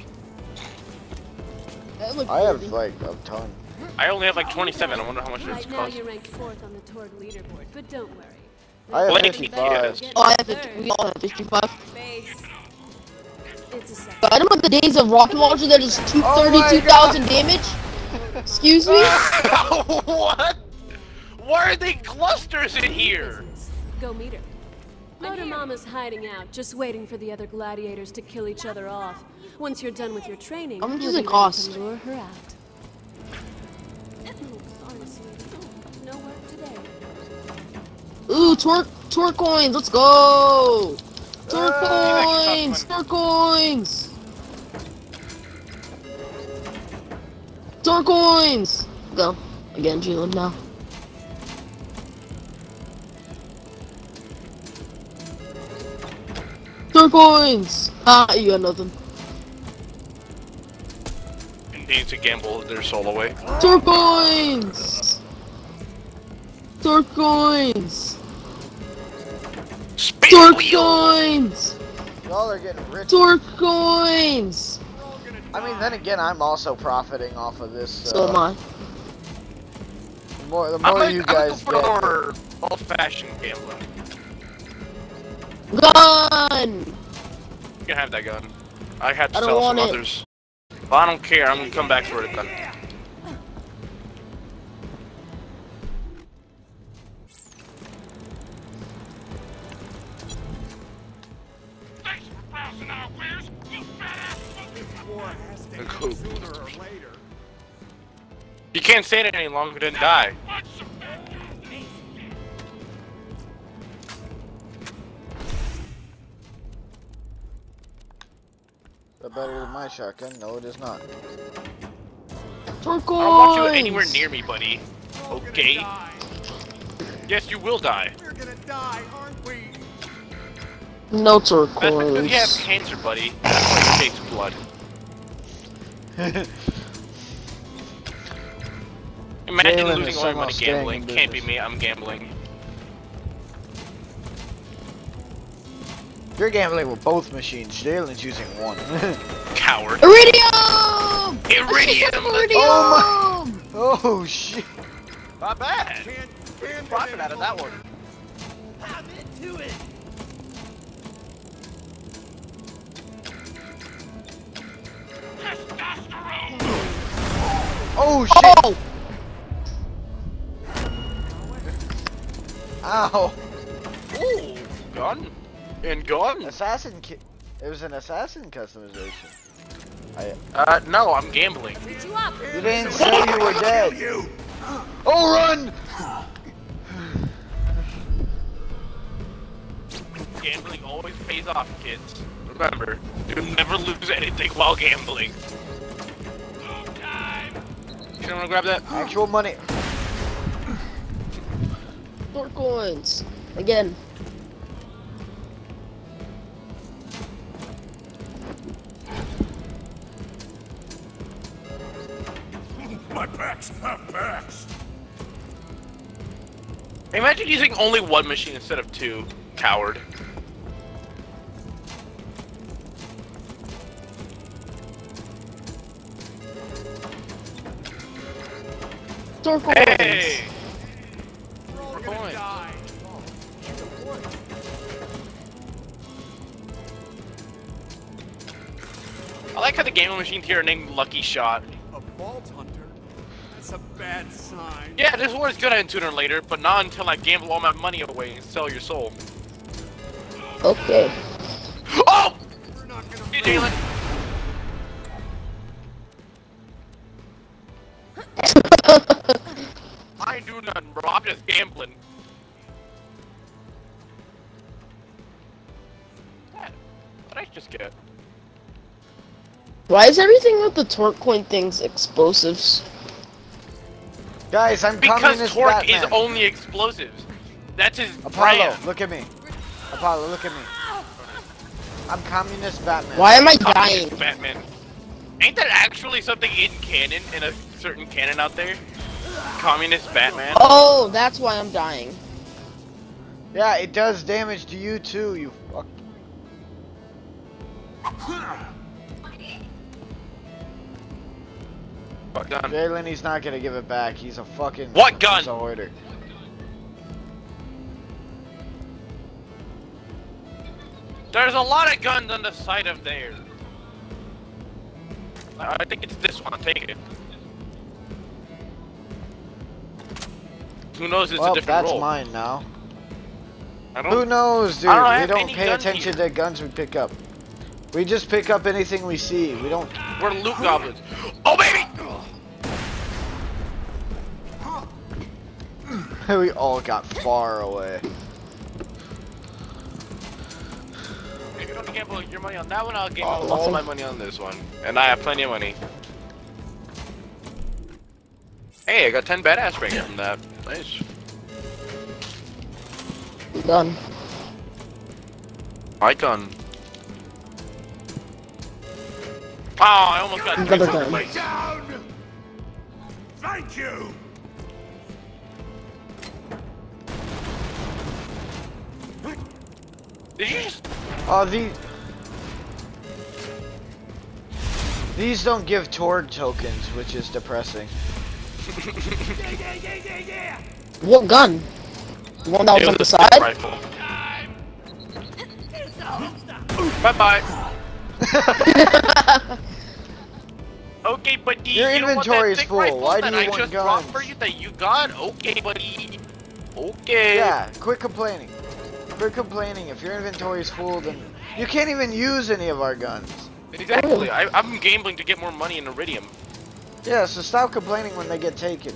That looked I have like a ton. I only have like 27. I wonder how much it's Right now you're ranked fourth on the Torgue leaderboard, but don't worry. I have Plenty 55. Oh, I have 50, we all have 55. It's a. But I don't know the days of rocket launcher that is two- Oh my 32,000 damage. Excuse me? what? Why are they clusters in here? Go meet her. Motor Mama's hiding out, just waiting for the other gladiators to kill each other off. Once you're done with your training, How much you'll does it cost? to lure her out. Oh, sorry, sweetie. No work today. Ooh, Torgue, Torgue coins, let's go! Torgue coins, Torgue coins! Torgue coins! Go. Again, Jalen, now. Torgue coins! Ah, you got nothing. Need to gamble their soul away. Torgue coins! Torgue coins! Spin Torgue wheel. coins! Y'all are getting rich. Torgue coins! I mean, then again, I'm also profiting off of this. So am Uh, I. the more, the I'm more like, you I'm guys going get. old-fashioned gambling. Gun! You can have that gun. I had to I sell some it. others. Well, I don't care. I'm gonna come back for it then. Thanks for passing out, Weirs. You badass Cool. You can't say it any longer than die. Watch better than my shotgun? No, it is not. Torgue I don't want you anywhere near me, buddy. Okay? Yes, you will die. We're gonna die, aren't we? No Torgue That's because you have cancer, buddy. That's why you taste blood. Imagine Jalen losing all your somehow money gambling. Can't be me. I'm gambling. You're gambling with both machines. Jalen's using one. Coward. Iridium! Iridium. Iridium! oh, oh shit! Not bad. Can't stand it Profit out of that one. I'm into it. Testosterone. Oh shit! Oh! Ow! Ooh, gun. And gun. Assassin ki- It was an assassin customization. I, Uh, no, I'm gambling. Get you up! you didn't say you were dead. You. Oh, run! Gambling always pays off, kids. Remember, you never lose anything while gambling. You wanna grab that? Actual money. Torgue coins! Again. My back's half backs. Imagine using only one machine instead of two. Coward. Torgue coins! Hey! We're gonna die. I like how the gaming machines here are named Lucky Shot. A vault hunter? That's a bad sign. Yeah, this war is gonna end sooner or later, but not until I gamble all my money away and sell your soul. Okay. Oh! We're not gonna Hey, Jalen. I do nothing, bro. I'm just gambling. What did I just get? Why is everything with the Torgue coin things explosives? Guys, I'm Because communist Torgue Batman. is only explosives. That's his Apollo, brand. look at me. Apollo, look at me. I'm communist Batman. Why am I dying? Batman. Ain't that actually something in canon, in a certain canon out there? Communist Batman. Oh, that's why I'm dying. Yeah, it does damage to you too, you fuck. What gun? Jalen, he's not gonna give it back. He's a fucking. What gun? He's a hoarder. There's a lot of guns on the side of there. I think it's this one. Take it. Who knows? It's well, a different that's role. mine now. I don't. Who knows, dude? Don't we don't pay attention here. to guns we pick up. We just pick up anything we see. We don't. We're loot goblins. Oh baby! We all got far away. If you don't gamble your money on that one, I'll gamble Oh, all nothing. my money on this one. And I have plenty of money. Hey, I got 10 badass rings from that. Nice. Done. My gun. Oh, I almost got Another three gun. Lay down! Thank you! Did you just... Oh, these. These don't give Torgue tokens, which is depressing. What gun? The one that was It on the side? rifle. Bye bye. okay, buddy. Your you inventory is full. Why do that you I want just brought guns? for you that you got? Okay, buddy. Okay. Yeah, quit complaining. Quit complaining. If your inventory is full, then you can't even use any of our guns. Exactly. I, I'm gambling to get more money in Iridium. Yeah, so stop complaining when they get taken.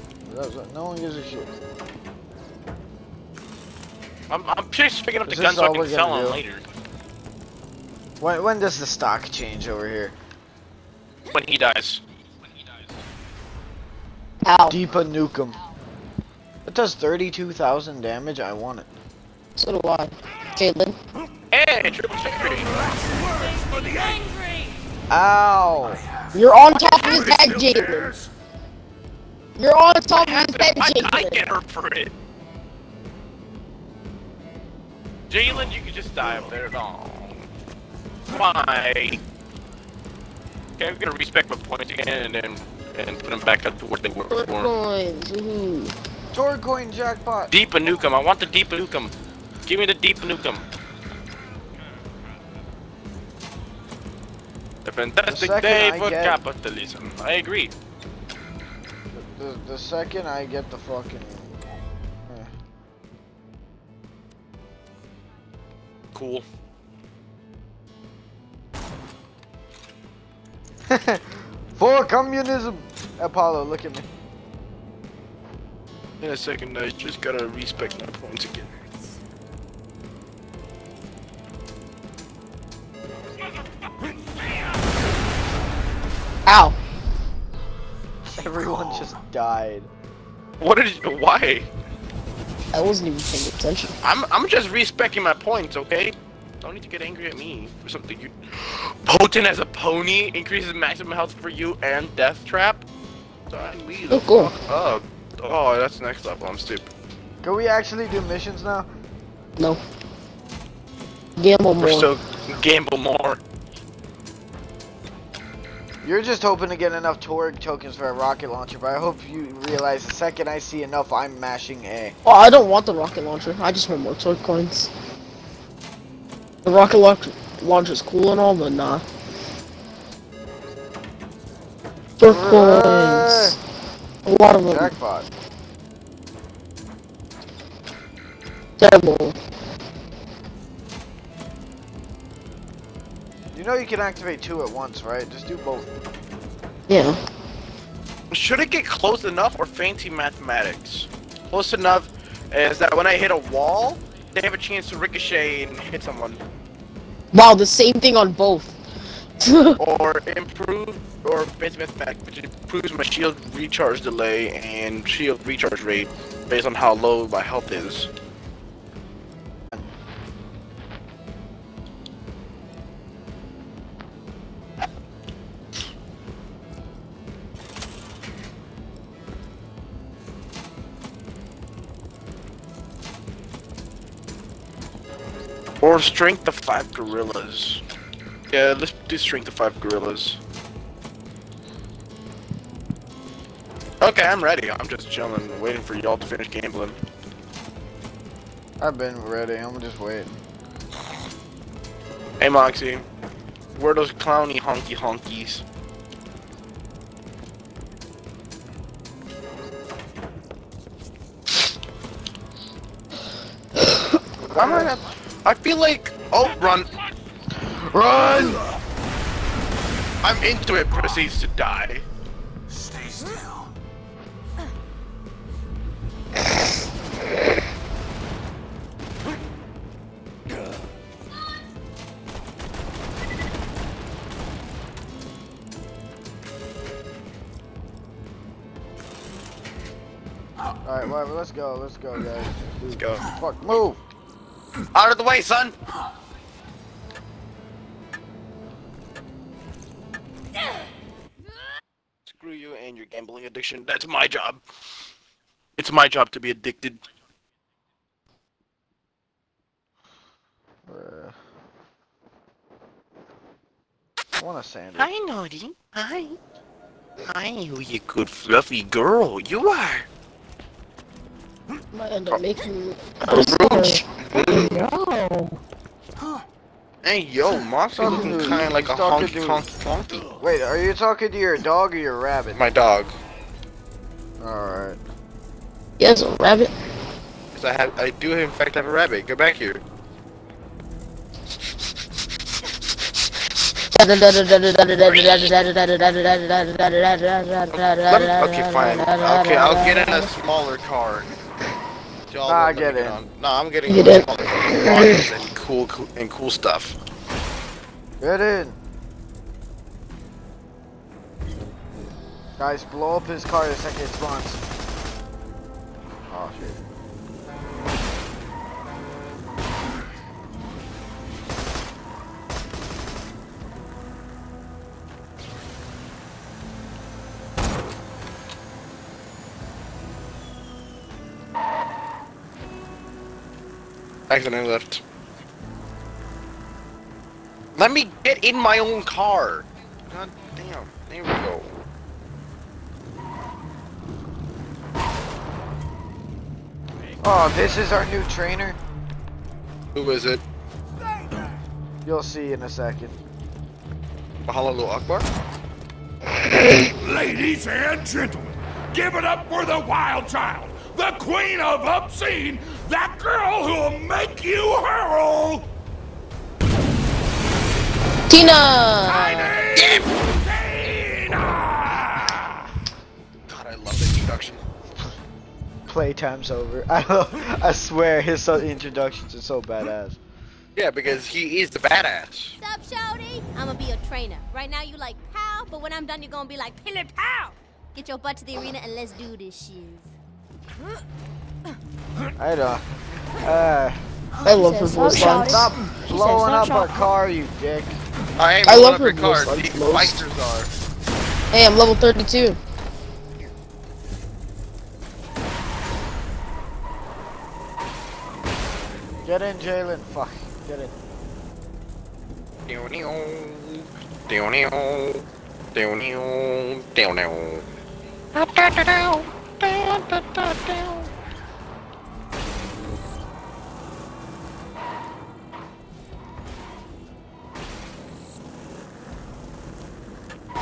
No one gives a shit. I'm, I'm just picking up Is the guns so I can sell them do? later. When, when does the stock change over here? When he dies. When he dies. Ow. Deepa Nukem. It does 32,000 damage. I want it. So do I. Jalen. Hey, triple victory. Ow! You're on top of his head, Still Jalen. You're on top of his head, I, I get hurt for it. Jalen, you could just die up there. No. Why? Okay, I'm gonna respect my points again and then and put them back up to what they were Four before. coins. Woohoo. Torcoin jackpot. Deepa Nukem. I want the Deepa Nukem. Give me the deep Nukem. A fantastic day I for get- capitalism. I agree. The, the second I get the fucking. Eh. Cool. For communism! Apollo, look at me. In a second, I just gotta respect my points again. Ow. Everyone oh. just died. What did you, why? I wasn't even paying attention. I'm I'm just respecting my points, okay? Don't need to get angry at me for something you. Potent as a pony increases maximum health for you and Deathtrap. Sign me the Oh, cool. fuck up. Oh, that's next level. I'm stupid. Can we actually do missions now? No. Gamble more. We're still gamble more. You're just hoping to get enough Torgue tokens for a rocket launcher, but I hope you realize the second I see enough, I'm mashing A. Oh, I don't want the rocket launcher. I just want more toy coins. The rocket launch launcher's cool and all, but nah. Toy coins. A lot of them. Jackpot. Terrible. You know you can activate two at once, right? Just do both. Yeah. Should it get close enough or fancy mathematics? Close enough is that when I hit a wall, they have a chance to ricochet and hit someone. Wow, the same thing on both. or improve or fancy mathematics, which improves my shield recharge delay and shield recharge rate based on how low my health is. Or strength of five gorillas. Yeah, let's do strength of five gorillas. Okay, I'm ready. I'm just chilling, waiting for y'all to finish gambling. I've been ready. I'm just waiting. Hey Moxxi, where are those clowny honky honkies? I'm gonna. I feel like. Oh, run! Run! I'm into it. Proceeds to die. Stay still. Alright, whatever. Let's go. Let's go, guys. Let's go. Fuck, move! Out of the way, son! Screw you and your gambling addiction. That's my job. It's my job to be addicted. Uh, I want a sandwich. Hi, Naughty. Hi. Hi, who you good fluffy girl you are. Might end up making. Roach. No. Hey, yo, Moxxi looking kind of like a talking honky to- honky honky. Wait, are you talking to your dog or your rabbit? My dog. Alright. He has a rabbit. Cause I have, I do in fact have a rabbit. Go back here. Okay, fine. Okay, I'll get in a smaller car. Y'all Nah, let me get in. on. No, I'm getting Get a in. and cool, cool and cool stuff. Get in! Guys, blow up his car the second it spawns. Oh shit. Accidentally left. Let me get in my own car. God damn. There we go. Oh, this is our new trainer? Who is it? You'll see in a second. Mahalo Akbar? Ladies and gentlemen, give it up for the wild child, the queen of obscene, that girl who'll make you hurl. Tina! Tina. God, I love the introduction. Playtime's over. I love, I swear his so- introductions are so badass. Yeah, because he is the badass. Sup, Shouty? I'ma be a trainer. Right now you like pow, but when I'm done you're gonna be like pillar pow. Get your butt to the arena and let's do this shit. I don't. Uh, I love her voice line. stop blowing up our car, you dick. I ain't I blowing love up her your car. voice line The the fighters are. Hey, I'm level 32. Get in, Jalen. Fuck. Get in. Down, down, down, down, down, down, down. Up, down, down, down, down, down, down, down.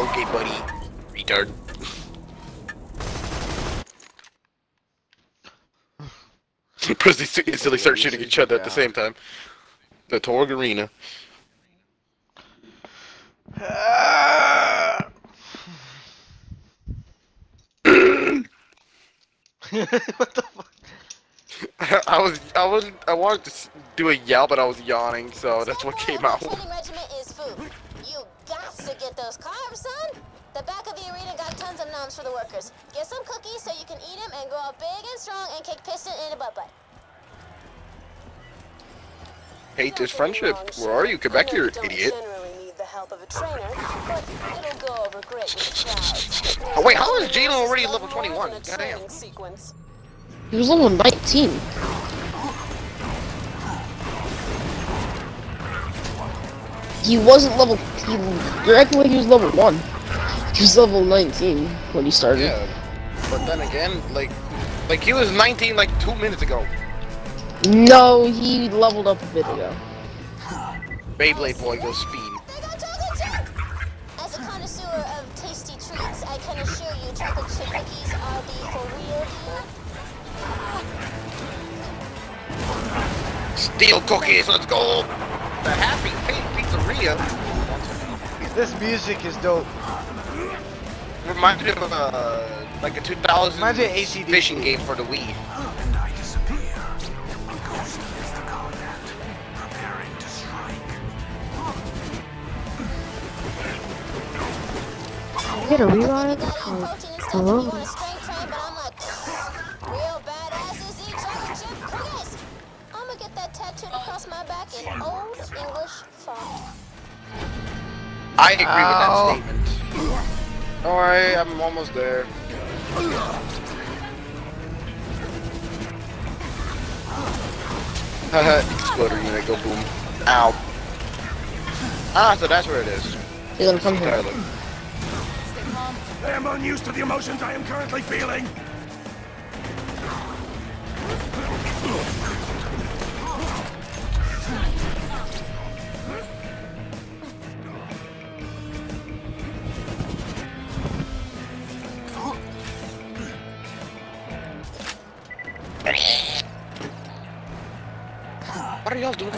Okay, buddy. Retard. Pussy instantly start shooting each other at the same time. The Torgue Arena. what the fuck? I was, I was, I wanted to do a yell, but I was yawning, so that's what came out. Training regiment is food. You got to get those carbs, son. The back of the arena got tons of noms for the workers. Get some cookies so you can eat them and grow up big and strong and kick piston in the butt butt. Hate this friendship. Where are you? Get back here, idiot. generally need the help of a trainer, but it'll go over great with crowds. Oh wait, how is Jalen already level 21? Goddamn. He was level 19. He wasn't level. He, you're acting like he was level one. He was level 19 when he started. Yeah. But then again, like, like he was 19 like two minutes ago. No, he leveled up a bit ago. Beyblade boy goes speed. As a connoisseur of tasty treats, I can assure you chocolate chip cookies are the for real deal. Steel cookies, let's go! The Happy Pink Pizzeria. This music is dope. Reminds me of uh, like a 2000 Reminds me of AC/DC. fishing game for the Wii. And I disappear. A I agree Ow. with that statement. Alright, I'm almost there. Haha, exploder unit, go boom. Ow. Ah, so that's where it is. He's gonna come here. I am unused to the emotions I am currently feeling.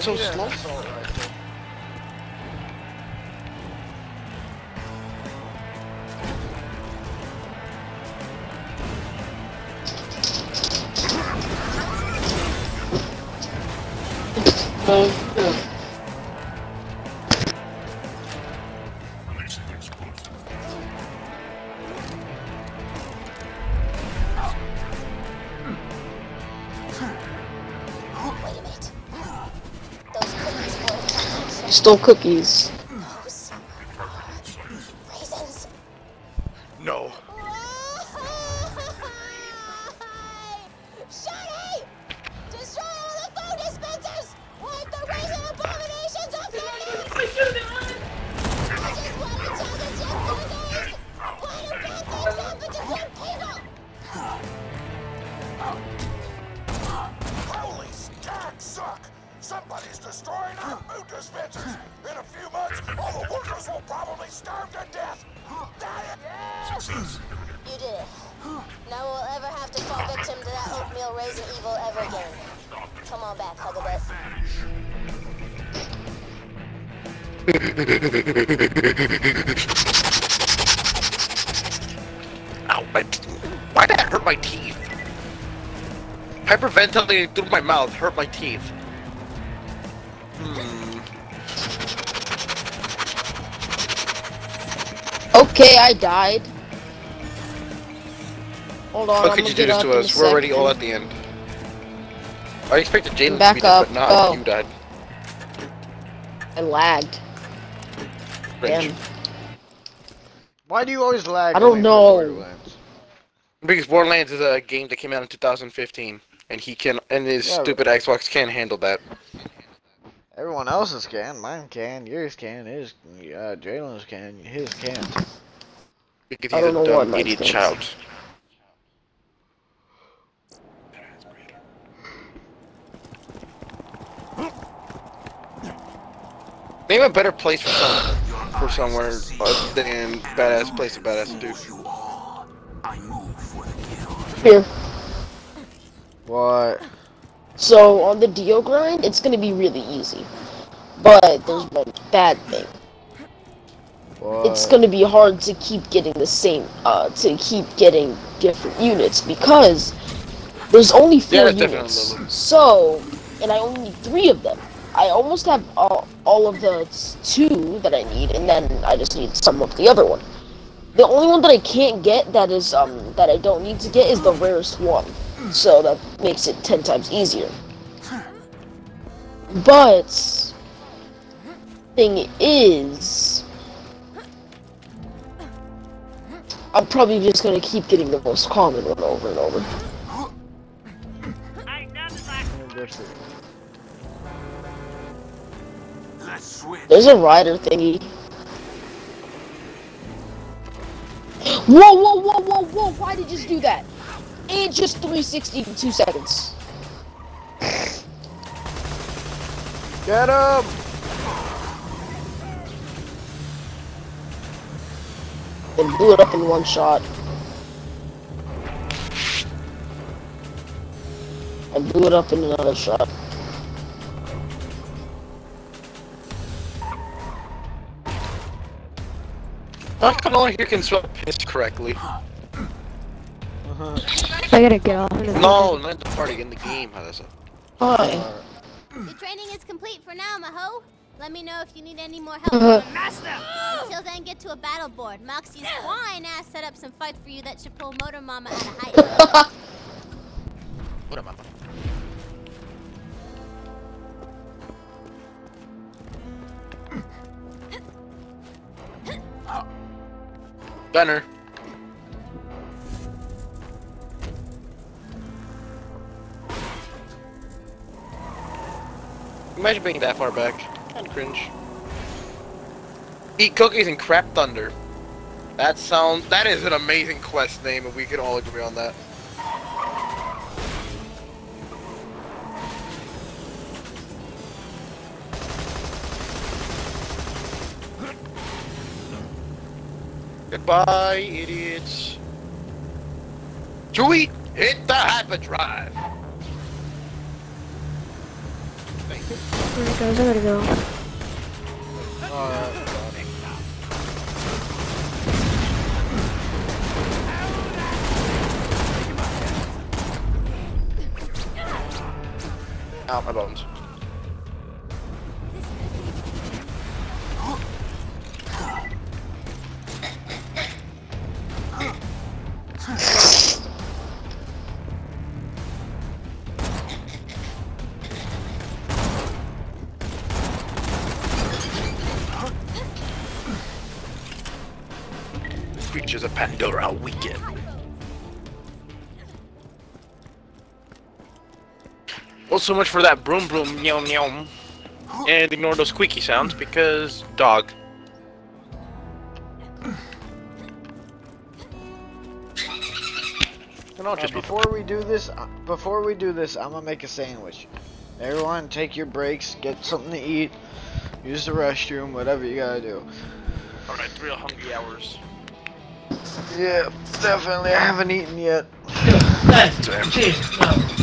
So slow? Stole cookies. Hyperventilating through my mouth hurt my teeth. Hmm. Okay, I died. Hold on, How I'm could you do this to us? We're already all at the end. I expected Jalen to be dead, but not go. you died. I lagged. Damn. Why do you always lag? I don't when we play know. Because Borderlands is a game that came out in 2015, and he can, and his Yeah, but- stupid Xbox can't handle that. Everyone else's can. Mine can. Yours can. His. Uh, Jalen's can. His can't. Because I he's a don't know dumb idiot thinks. child. Name a better place for some for somewhere other than badass place to badass dude. You all. I move for the kill. Here. What? So on the Dio grind, it's gonna be really easy. But there's one bad thing. What? It's gonna be hard to keep getting the same, uh, to keep getting different units because there's only four Yeah, units. So, and I only need three of them. I almost have all, all of the two that I need, and then I just need some of the other one. The only one that I can't get that is um that I don't need to get is the rarest one. So that makes it ten times easier. But thing is I'm probably just gonna keep getting the most common one over and over. There's a rider thingy. Whoa, whoa, whoa, whoa, whoa! Why did you just do that? And just 360 in two seconds. Get him! And blew it up in one shot. And blew it up in another shot. I can only hear can spell piss correctly. I gotta get off. No, not the party in the game. How does it? Hi. The training is complete for now, Maho. Let me know if you need any more help. Uh-huh. Master! Until then, get to a battle board. Moxxi's fine ass set up some fights for you that should pull Motor Mama out of hiding. What am I? Gunner. Imagine being that far back. Kinda cringe. Eat cookies and crap thunder. That sounds. That is an amazing quest name, and we can all agree on that. Goodbye, idiots. Chewie, hit the hyperdrive. Alright guys, I gotta go. Out my bones. Pandora weaken. Well, so much for that broom broom meow meow. And ignore those squeaky sounds because dog. And I'll Uh, just be before we do this, uh, before we do this, I'm gonna make a sandwich. Everyone, take your breaks, get something to eat, use the restroom, whatever you gotta do. Alright, real hungry hours. Yeah, definitely. I haven't eaten yet. You're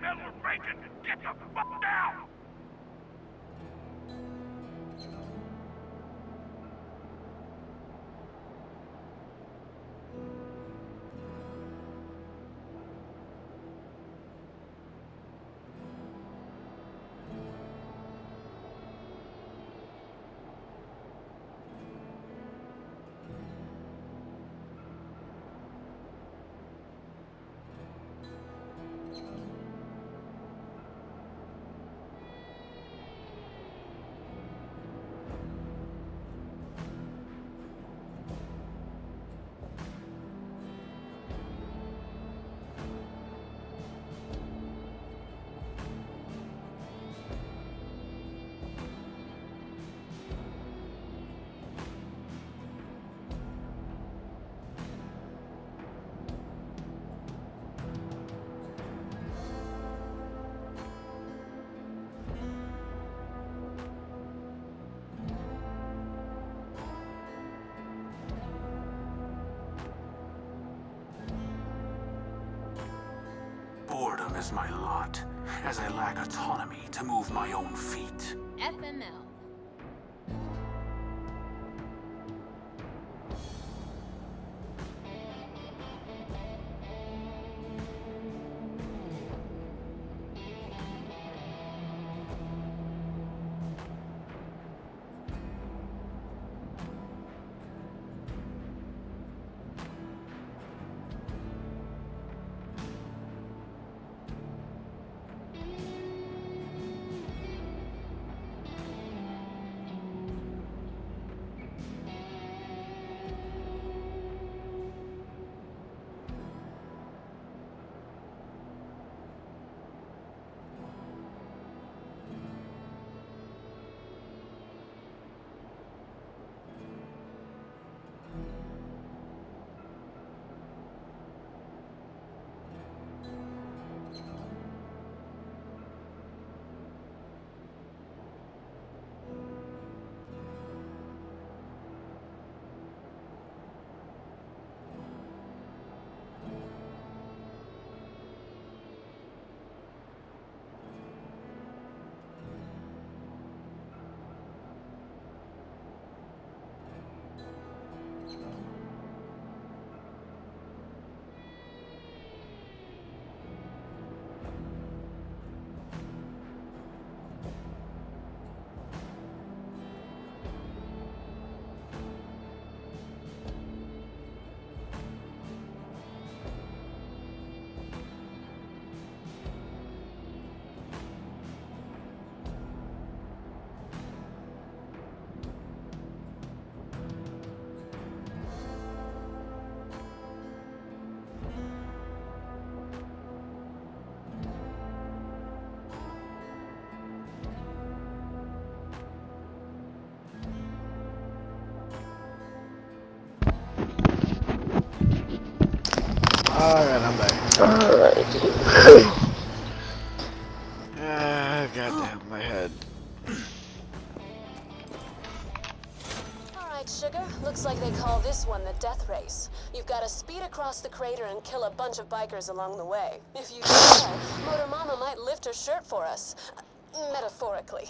metal, bacon, get the fuck down! Is my lot, as I lack autonomy to move my own feet. FML. Um, Alright, I'm back. Alright. Ah, goddamn, my head. Alright, Sugar. Looks like they call this one the Death Race. You've got to speed across the crater and kill a bunch of bikers along the way. If you do well, Motor Mama might lift her shirt for us. Uh, Metaphorically.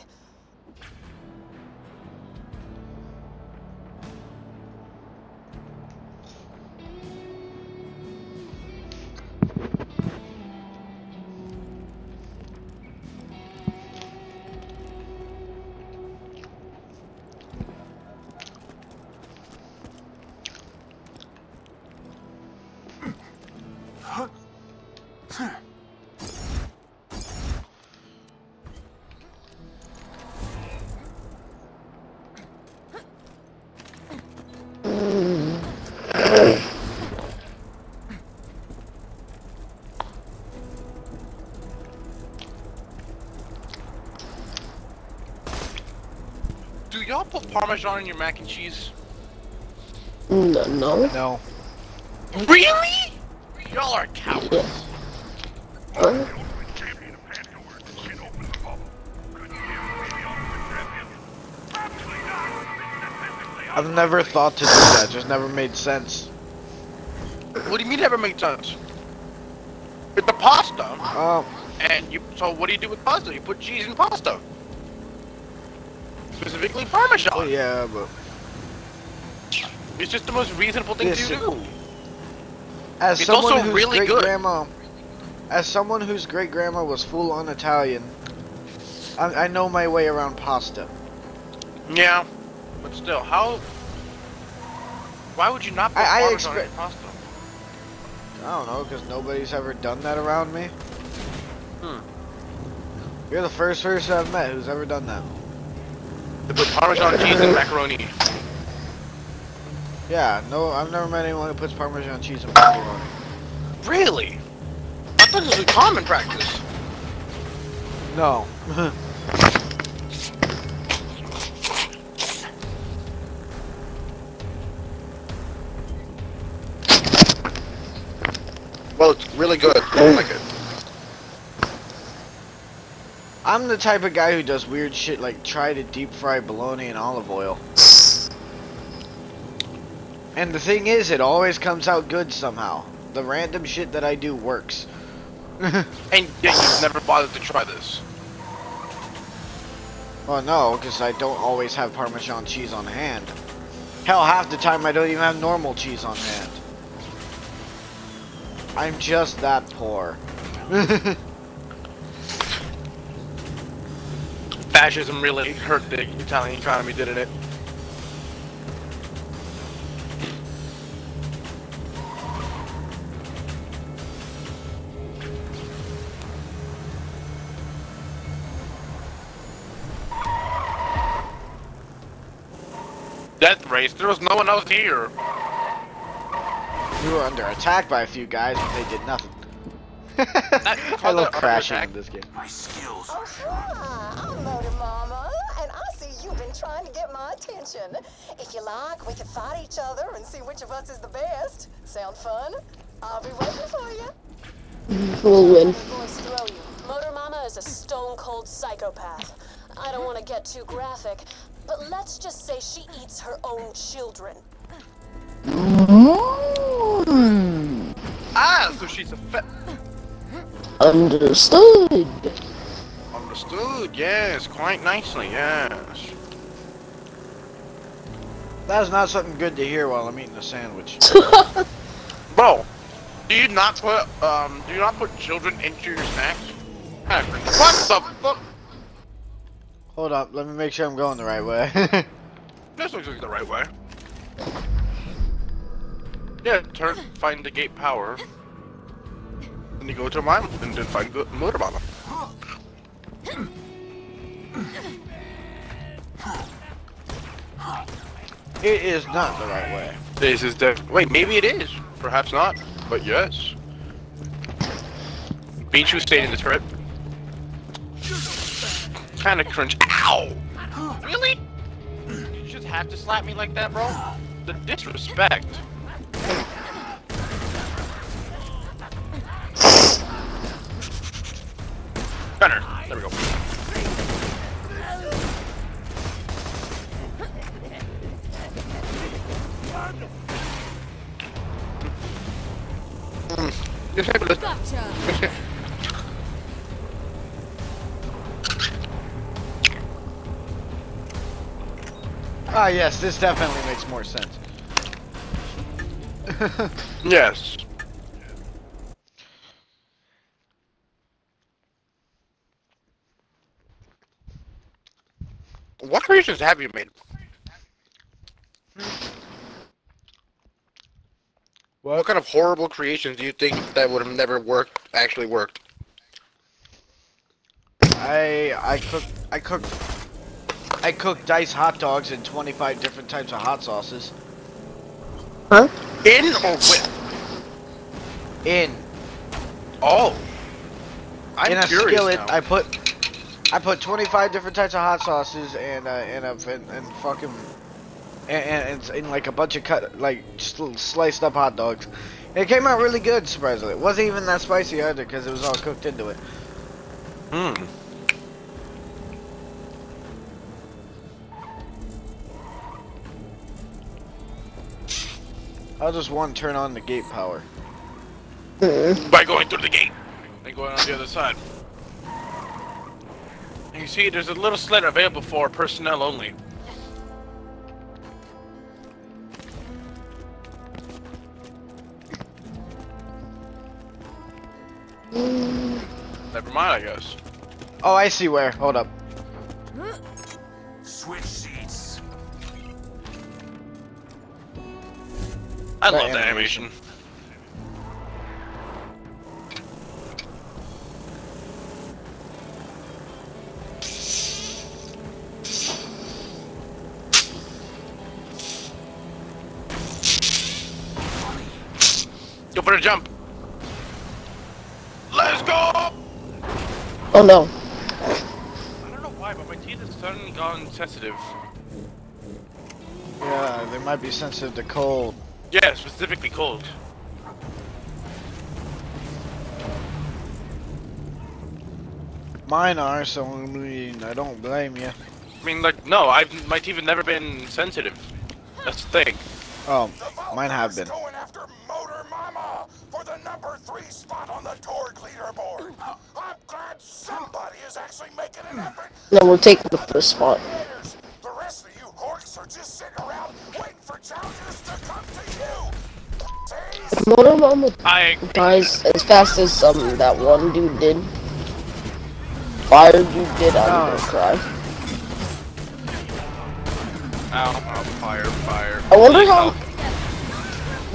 Y'all put Parmesan in your mac and cheese? No, no. No. Really? Y'all are cowards. Uh, I've never thought to do that, just never made sense. What do you mean never made sense? With the pasta, Um, and you. So what do you do with pasta? You put cheese in pasta. Specifically Parmesan. well, yeah, but It's just the most reasonable thing Yes, to do. as It's someone also whose really great good. grandma, as someone whose great grandma was full on Italian, I, I know my way around pasta. Yeah, but still, how? Why would you not put I- I expect- pasta? I don't know, because nobody's ever done that around me. Hmm. You're the first person I've met who's ever done that. Put Parmesan cheese in macaroni. Yeah, no, I've never met anyone who puts Parmesan cheese in macaroni. Really? I thought this was a common practice. No. Well, it's really good. I like it. I'm the type of guy who does weird shit like try to deep fry bologna in olive oil. And the thing is, it always comes out good somehow. The random shit that I do works. And yet you've never bothered to try this. Well, no, because I don't always have Parmesan cheese on hand. Hell, half the time I don't even have normal cheese on hand. I'm just that poor. Fascism really hurt the Italian economy, didn't it? Death race. There was no one else here. we were under attack by a few guys, but they did nothing. I love crashing under in this game. My skills Oh, sure. Trying to get my attention. If you like, we can fight each other and see which of us is the best. Sound fun? I'll be waiting for you. we'll win. Voice throw you. Motor Mama is a stone cold psychopath. I don't want to get too graphic, but let's just say she eats her own children. Ah, so she's a fe- Understood. Understood, yes, quite nicely, yes. That's not something good to hear while I'm eating a sandwich. Bro, do you not put um do you not put children into your snacks? What the fuck? Hold up, let me make sure I'm going the right way. This looks like the right way. Yeah, turn find the gate power. And you go to mine and then find the motor mama. it is not the right way. This is the wait, maybe it is. Perhaps not, but yes. Beachu stayed in the turret. Kinda cringe. Ow! Really? You just have to slap me like that, bro? The disrespect. Ah, yes, this definitely makes more sense. yes. What creations have you made? What kind of horrible creations do you think that would have never worked actually worked? I I cook I cooked I cooked diced hot dogs in 25 different types of hot sauces. Huh? In or with? In Oh. I'm in a curious skillet, now. I put I put 25 different types of hot sauces and uh, and a and, and fucking and, and it's in like a bunch of cut like just little sliced up hot dogs. It came out really good, surprisingly. It wasn't even that spicy either because it was all cooked into it. Hmm. How does one turn on the gate power? By going through the gate. And going on the other side. And you see, there's a little slit available for personnel only. Never mind, I guess. Oh, I see where. Hold up. Switch seats. I That love that animation. Go for the jump. Let's go! Oh no. I don't know why, but my teeth have suddenly gone sensitive. Yeah, they might be sensitive to cold. Yeah, specifically cold. Mine are, so I mean, I don't blame you. I mean, like, no, I've my teeth have never been sensitive. That's the thing. Oh, mine have been. Going after Motor Mama for the number three spot on the Torgue leaderboard. I'm glad somebody is actually making an effort. No, we're taking the first spot. The rest of you horks are just sitting around waiting for challengers to come to you. If Motor Mama I dies as fast as um that one dude did, fire dude did, I'm gonna cry. Ow, ow, fire, fire. I wonder how.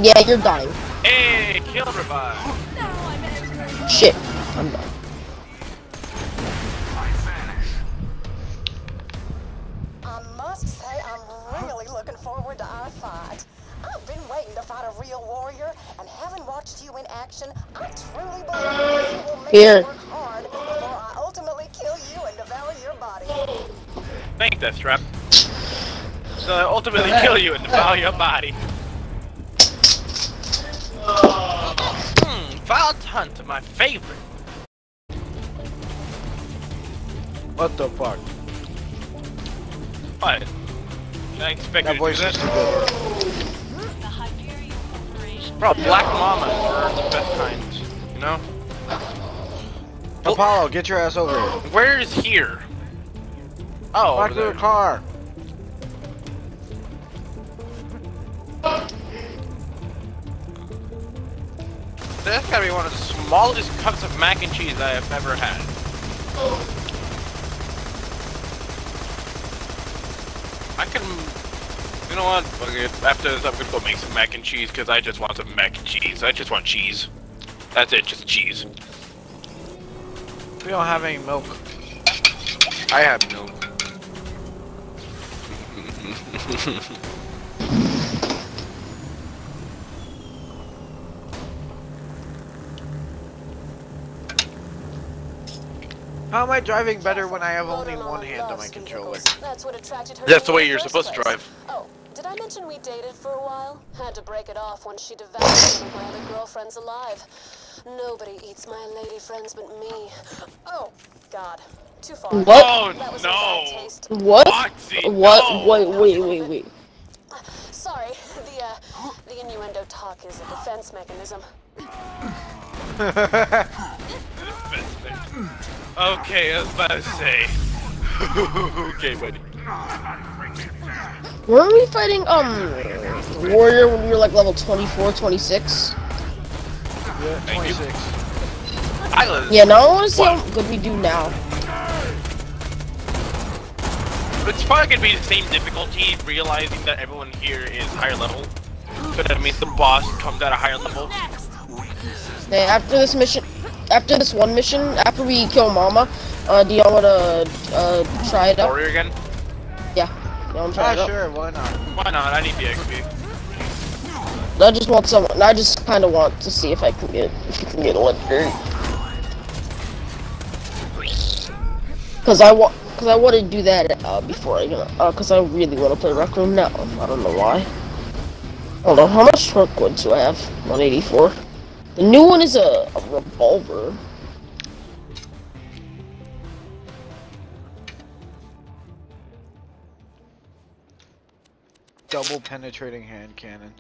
Yeah, you're dying. Hey, kill revive. Shit, I'm done. I must say, I'm really looking forward to our fight. I've been waiting to fight a real warrior, and having watched you in action, I truly believe you will make Here. me work hard before I ultimately kill you and devour your body. Thanks, Deathtrap. So I ultimately kill you and devour your body. Wild Hunt, my favorite. What the fuck? What? I expect That you to voice is this. too good. Bro, Black Mama are the best kind, you know? Apollo, get your ass over here. Where is here? Oh, Back over to the car. That's gotta be one of the smallest cups of mac and cheese I have ever had. I can, you know what? After this, I'm gonna go make some mac and cheese because I just want some mac and cheese. I just want cheese. That's it, just cheese. We don't have any milk. I have milk. How am I driving better when I have only one hand on my controller? That's what attracted her. That's the way you're supposed to drive. Oh, did I mention we dated for a while? Had to break it off when she devoured one of my other girlfriends alive. Nobody eats my lady friends but me. Oh, God. Too far. What? Oh, no. a bad taste. What? Foxy, What? no. Wait, wait, wait, wait. Sorry, the uh, the innuendo talk is a defense mechanism. Okay, I was about to say. okay, buddy. Weren't we fighting um warrior when we were like level 24, 26? Yeah, 26. Island. Yeah, now I want to see how good we do now. It's probably gonna be the same difficulty, realizing that everyone here is higher level. So that means the boss comes at a higher level. Hey, after this mission, after this one mission, after we kill Mama, uh, do y'all wanna uh try it out? Warrior again? Yeah, y'all wanna try it Ah, out? sure, why not? Why not? I need the XP. I just want someone. I just kind of want to see if I can get if you can get a legendary. Cause I want, cause I want to do that uh, before I get, uh, cause I really want to play Rec Room now. I don't know why. Hold on, how much Torgue wood do I have? 184. The new one is a, a revolver. Double penetrating hand cannon.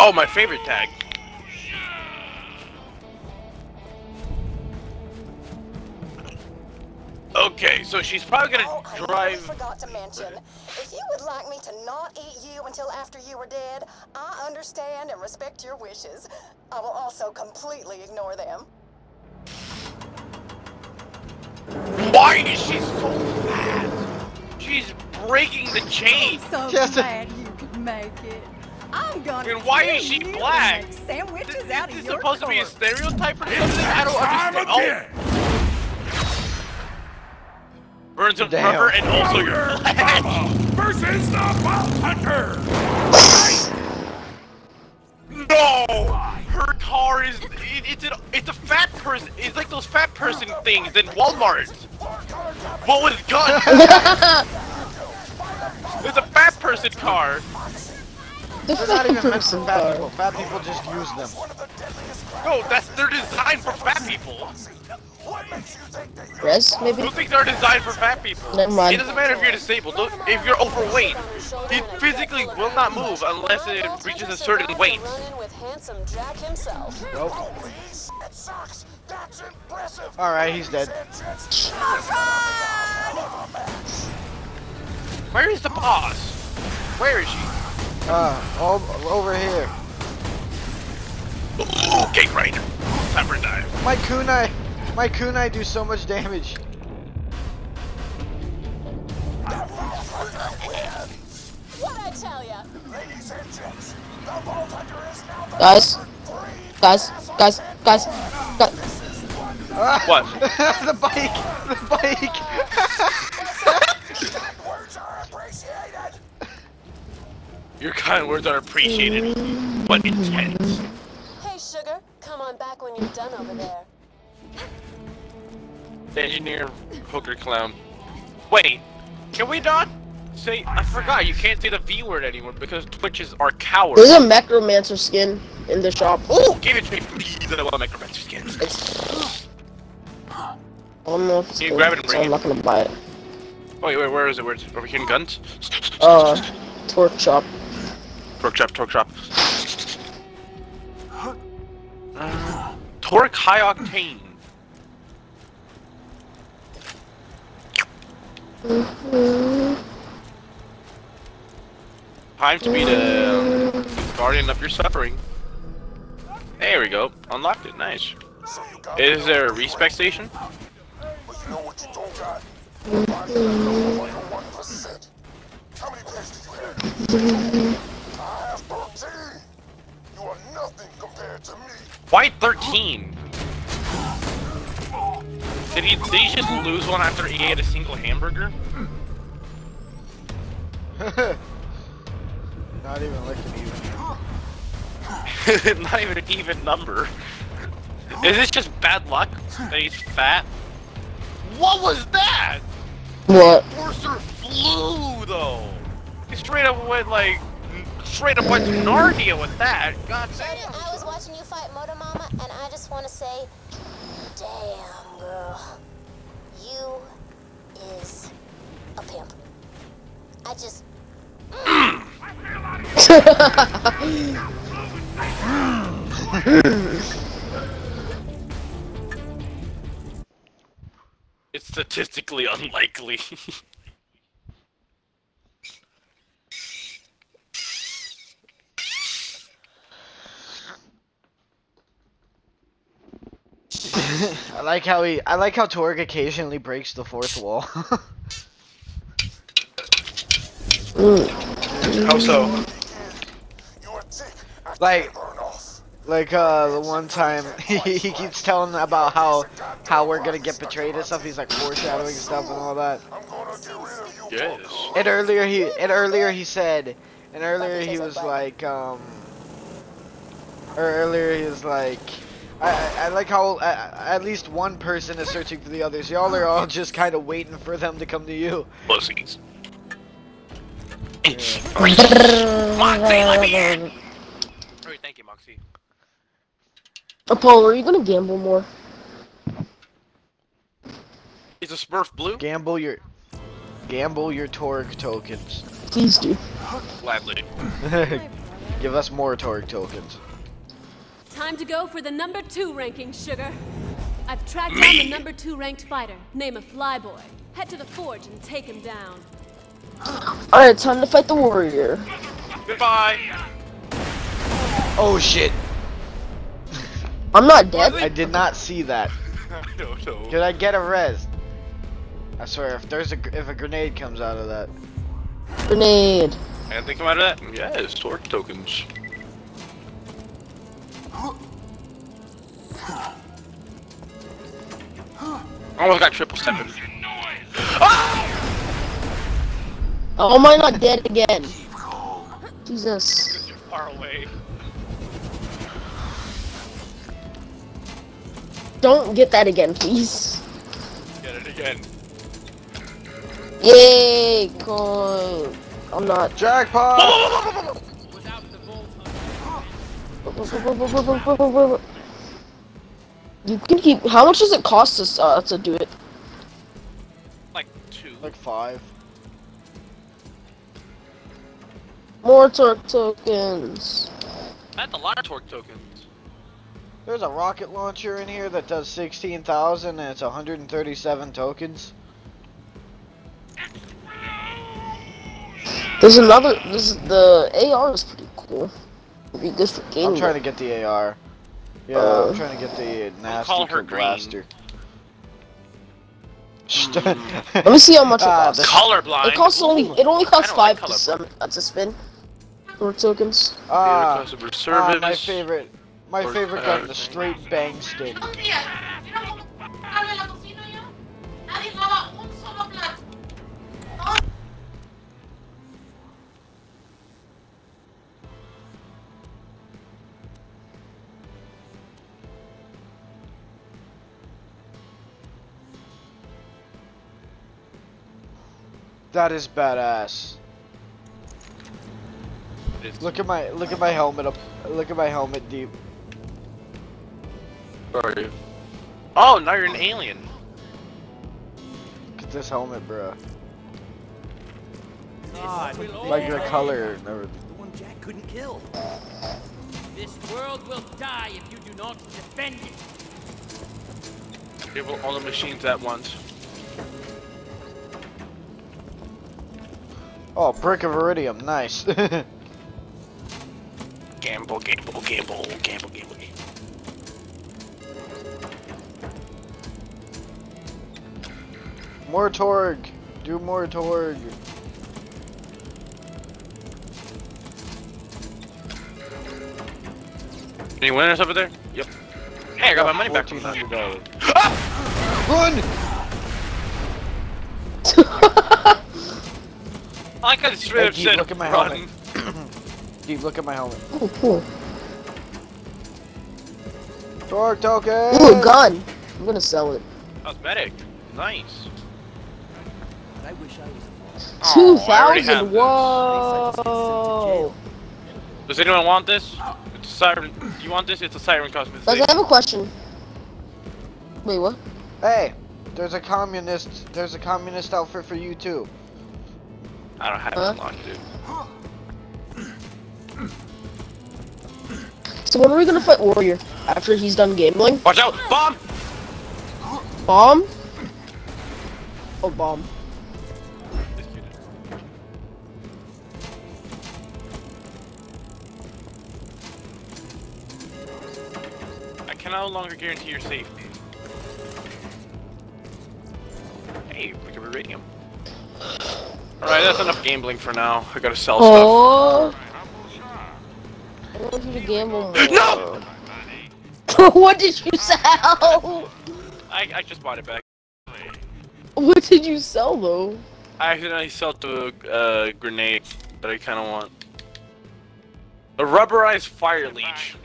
Oh, my favorite tag. Okay, so she's probably gonna Oh, I forgot to mention. If you would like me to not eat you until after you are dead, I understand and respect your wishes. I will also completely ignore them. Why is she so bad? She's breaking the chain. So Yes. glad you could make it. I'm gonna And why is kill she you and black? make Sandwiches out of Is this your supposed to be a stereotype or something? I don't Time understand. Oh, burns of Damn. rubber and also your flesh. Versus the Vault Hunter! No! Her car is it, it's a it's a fat person. It's like those fat person things in Walmart. But with guns. it's a fat person car. The They're not even meant for fat car. people. Fat people just use them. No, that's they're designed for fat people. Res, maybe? Those things are designed for fat people. Never mind. It doesn't matter if you're disabled. Don't- If you're overweight, it physically will not move unless it reaches a certain weight. Run-in with handsome Jack himself. Nope. Police? It sucks. That's impressive. Alright, he's dead. Where is the boss? Where is she? Uh, all, over here. Okay, great. Time for a dive. My kunai, my kunai do so much damage. What I tell ya? Ladies and gents, the Vault Hunter is now the Guys, guys, guys, guys, guys. Ah, what? the bike, the bike. words are appreciated. Your kind words are appreciated, but intense. Hey, sugar, come on back when you're done over there. Engineer, hooker, clown. Wait, can we not say? I forgot. You can't say the V word anymore because Twitches are cowards. There's a Necromancer skin in the shop. Oh, give it to me, please. I want a Necromancer skins. I don't know if it's good, grab it and so I'm not gonna buy it. Wait, wait, where is it? Where is it? Over here in guns? Uh, Torgue shop. Torgue trap, Torgue trap. Uh, Torgue high octane. Time to be the um, guardian of your suffering. There we go. Unlocked it. Nice. Is there a respec station? But you know what you don't got? Like a 1%. How many pairs do you have? I have 13. You are nothing compared to me. Why 13? Did he, did he just lose one after he ate a single hamburger? Not even like an even. Not even an even number. Is this just bad luck that he's fat? What was that? What? Forcer flew though. He straight up went like, straight up went to Narnia with that. God damn. Jordan, I was watching you fight Motor Mama, and I just want to say, damn, Ugh. You is a pimp. I just. it's statistically unlikely. I like how he. I like how Torgue occasionally breaks the fourth wall. How so? like, like uh, the one time he, he keeps telling about how how we're gonna get betrayed and stuff. He's like foreshadowing stuff and all that. Yes. And earlier he and earlier he said, and earlier he was like, um, or earlier he was like, I I, I like how uh, at least one person is searching for the others. Y'all are all just kind of waiting for them to come to you. Pussies. Moxxi, let me in. Alright, thank you, Moxxi. Apollo, are you gonna gamble more? Is a Smurf blue? Gamble your, gamble your Torgue tokens. Please do. Gladly. Give us more Torgue tokens. Time to go for the number two ranking, Sugar. I've tracked down the number two ranked fighter. Name a flyboy. Head to the forge and take him down. Alright, time to fight the warrior. Goodbye. Oh shit! I'm not dead. I did not see that. I don't know. Did I get a res? I swear, if there's a if a grenade comes out of that, Grenade. Anything come out of that? Yes, Torgue tokens. Almost got triple seven. Oh, am I not dead again? Jesus. You're far away. Don't get that again, please. Get it again. Yay, coin. I'm not. Jackpot! You can keep. How much does it cost us uh, to do it? Like two. like five. More Torgue tokens. That's a lot of Torgue tokens. There's a rocket launcher in here that does 16,000 and it's 137 tokens. There's another. This is, the AR is pretty cool. Would be good for gaming. I'm trying to get the AR. Yeah, Uh, I'm trying to get the nasty call her green. blaster. Let me see how much it Ah, costs. the- Colorblind. It costs only. It only costs I don't like five to, some, uh, to spin. Torgue tokens. Ah, customer ah, my favorite, my Or- favorite uh, gun, the straight bang stick. That is badass. It's- Look at my look at my helmet up. Look at my helmet deep. Where are you? Oh, now you're an alien. Look at this helmet, bro. God, Like the color and everything. The one Jack couldn't kill. This world will die if you do not defend it. Give all the machines at once. Oh, brick of Eridium, nice. Gamble, gamble, gamble, gamble, gamble. more Torgue. Do more Torgue. Any winners over there? Yep. Hey, I got my money back from that. $1,400. Ah! Run! I like how they straight Hey, up said look at my run. helmet. Deep, look at my helmet. Oh, cool. Torgue token! Ooh, gun. I'm gonna sell it. Cosmetic. Nice. I wish I was Two Oh, I already have Whoa. Does anyone want this? It's a siren. You want this? It's a siren cosmetic. Like, I have a question. Wait, what? Hey, there's a communist. There's a communist outfit for you too. I don't have Huh? it unlocked, dude. So when are we gonna fight Warrior? After he's done gambling? Watch out! Bomb! Bomb? Oh, bomb. I can no longer guarantee your safety. Hey, we can be radium. Alright, that's enough gambling for now. I gotta sell stuff. Oh. I want you to gamble more. No! what did you sell? I, I just bought it back. What did you sell though? I accidentally sold the uh, grenade that I kind of want. A rubberized fire leech.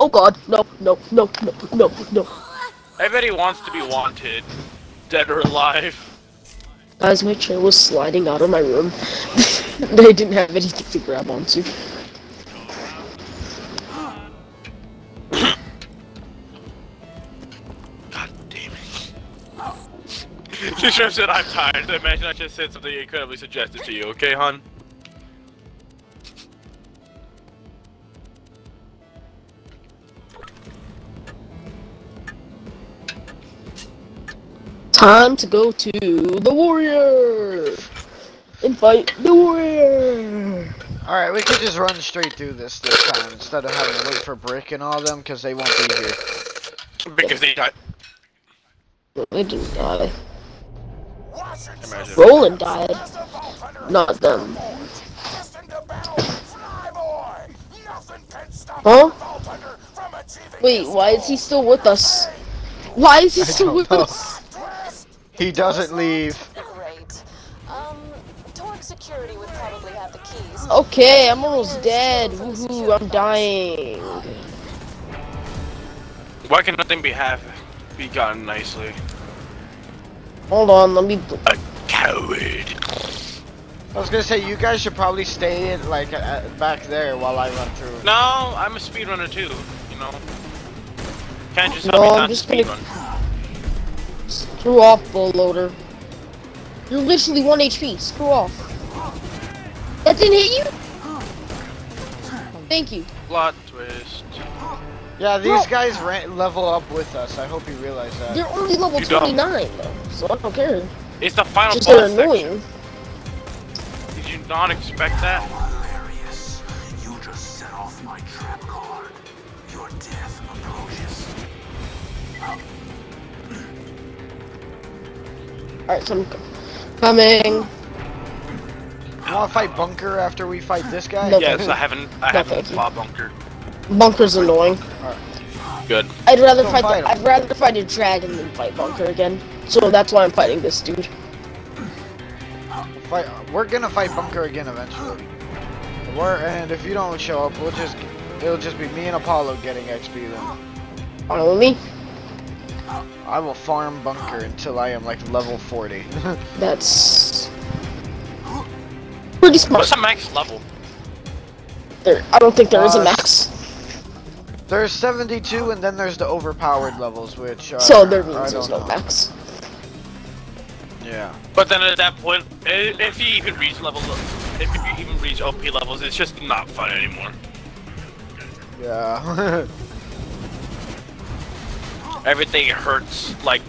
Oh god, no, no, no, no, no, no. Everybody wants to be wanted, dead or alive. Guys, my chair was sliding out of my room. they didn't have anything to grab onto. God damn it. She said, I'm tired. Imagine I just said something incredibly suggestive to you, okay, hon? Time to go to the warrior and fight the warrior. Alright, we could just run straight through this this time instead of having to wait for Brick and all them because they won't be here. Because they died. They didn't die. Roland died. Not them. Huh? Wait, why is he still with us? Why is he still with know. us? He doesn't leave. Great. Um, Torgue Security would probably have the keys. Okay, I'm almost dead. Woohoo, I'm dying. Why can nothing be have be gotten nicely? Hold on, let me. A coward. I was gonna say you guys should probably stay in, like uh, back there while I run through. No, I'm a speedrunner too, you know. Can't just No, tell me I'm just to gonna- speedrun. Screw off, bull loader. You're literally 1 HP. Screw off. That didn't hit you? Thank you. Plot twist. Yeah, these Bro. guys ran level up with us. I hope you realize that. They're only level You don't. 29 though, so I don't care. It's the final Just boss they're section. annoying. Did you not expect that? Alright, so I'm coming. You wanna fight Bunker after we fight this guy? No, yes, I haven't. I No, haven't thank fought bunker. Bunker's annoying. Good. I'd rather Don't fight. fight The. I'd rather fight a dragon than fight Bunker again. So that's why I'm fighting this dude. Fight, we're gonna fight Bunker again eventually. We're, and if you don't show up, we'll just it'll just be me and Apollo getting XP then. Follow me. I will farm Bunker until I am like level 40. That's pretty smart. What's the max level? There, I don't think there is a Uh, max. there's 72 and then there's the overpowered levels, which are, So there means there's don't no know. max. Yeah. But then at that point, if you even reach level, if you even reach OP levels, it's just not fun anymore. Yeah. Everything hurts like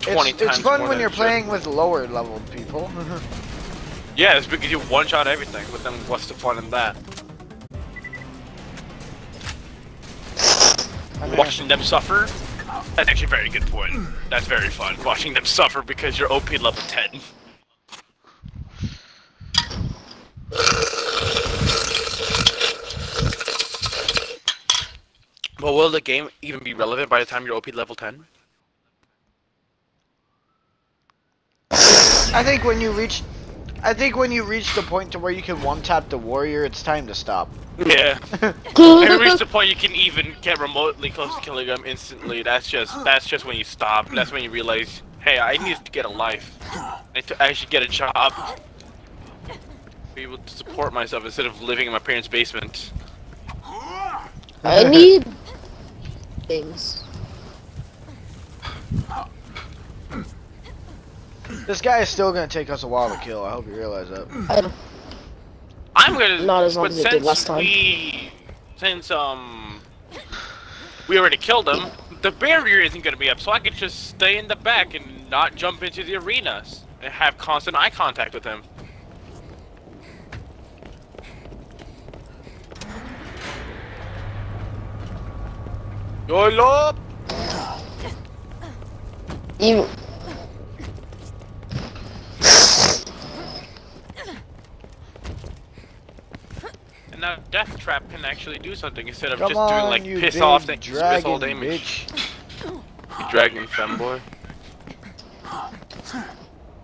20 it's, times it's fun when you're playing with lower leveled people. Yeah, it's because you one-shot everything, but then what's the fun in that? Watching them suffer? That's actually a very good point. That's very fun. Watching them suffer because you're OP level 10. But will the game even be relevant by the time you're OP level 10? I think when you reach, I think when you reach the point to where you can one tap the warrior, it's time to stop. Yeah. if you reach the point you can even get remotely close to killing them instantly, that's just that's just when you stop. That's when you realize, hey, I need to get a life. I, need to, I should get a job. Be able to support myself instead of living in my parents' basement. I need things. This guy is still gonna take us a while to kill. I hope you realize that. I don't. I'm gonna. Not as long as it did last time. We, since um, we already killed him. The barrier isn't gonna be up, so I could just stay in the back and not jump into the arenas and have constant eye contact with him. YOLO! You. And now Deathtrap can actually do something instead of Come just doing like you piss off things, piss all dragon damage. You dragon femboy.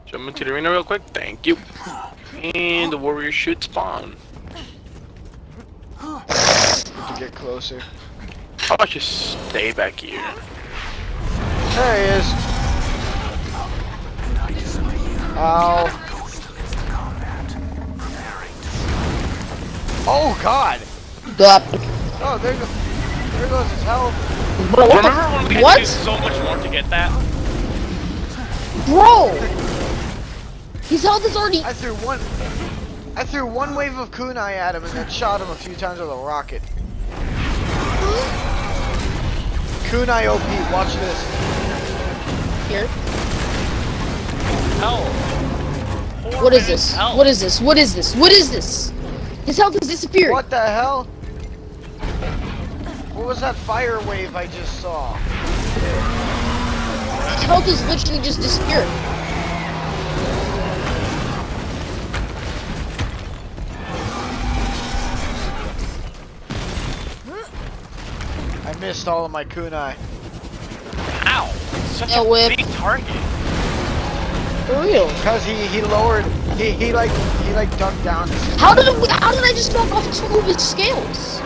Jump into the arena real quick, thank you. And the warrior should spawn. To get closer. How about you stay back here? There he is. Ow. Oh god! Yup. Oh, there goes, there goes his health. Bro, what Remember when we the? had What? to do so much more to get that? Bro! His health is already. I threw one. I threw one wave of kunai at him and then shot him a few times with a rocket. Kunai OP, watch this. Here. Hell. What is this? What is this? What is this? What is this? His health has disappeared. What the hell? What was that fire wave I just saw? His health is literally just disappeared. I missed all of my kunai. Ow! Such A a whip. big target. For real. Cause he he lowered he he like he like ducked down. How did it, how did I just knock off two of his scales?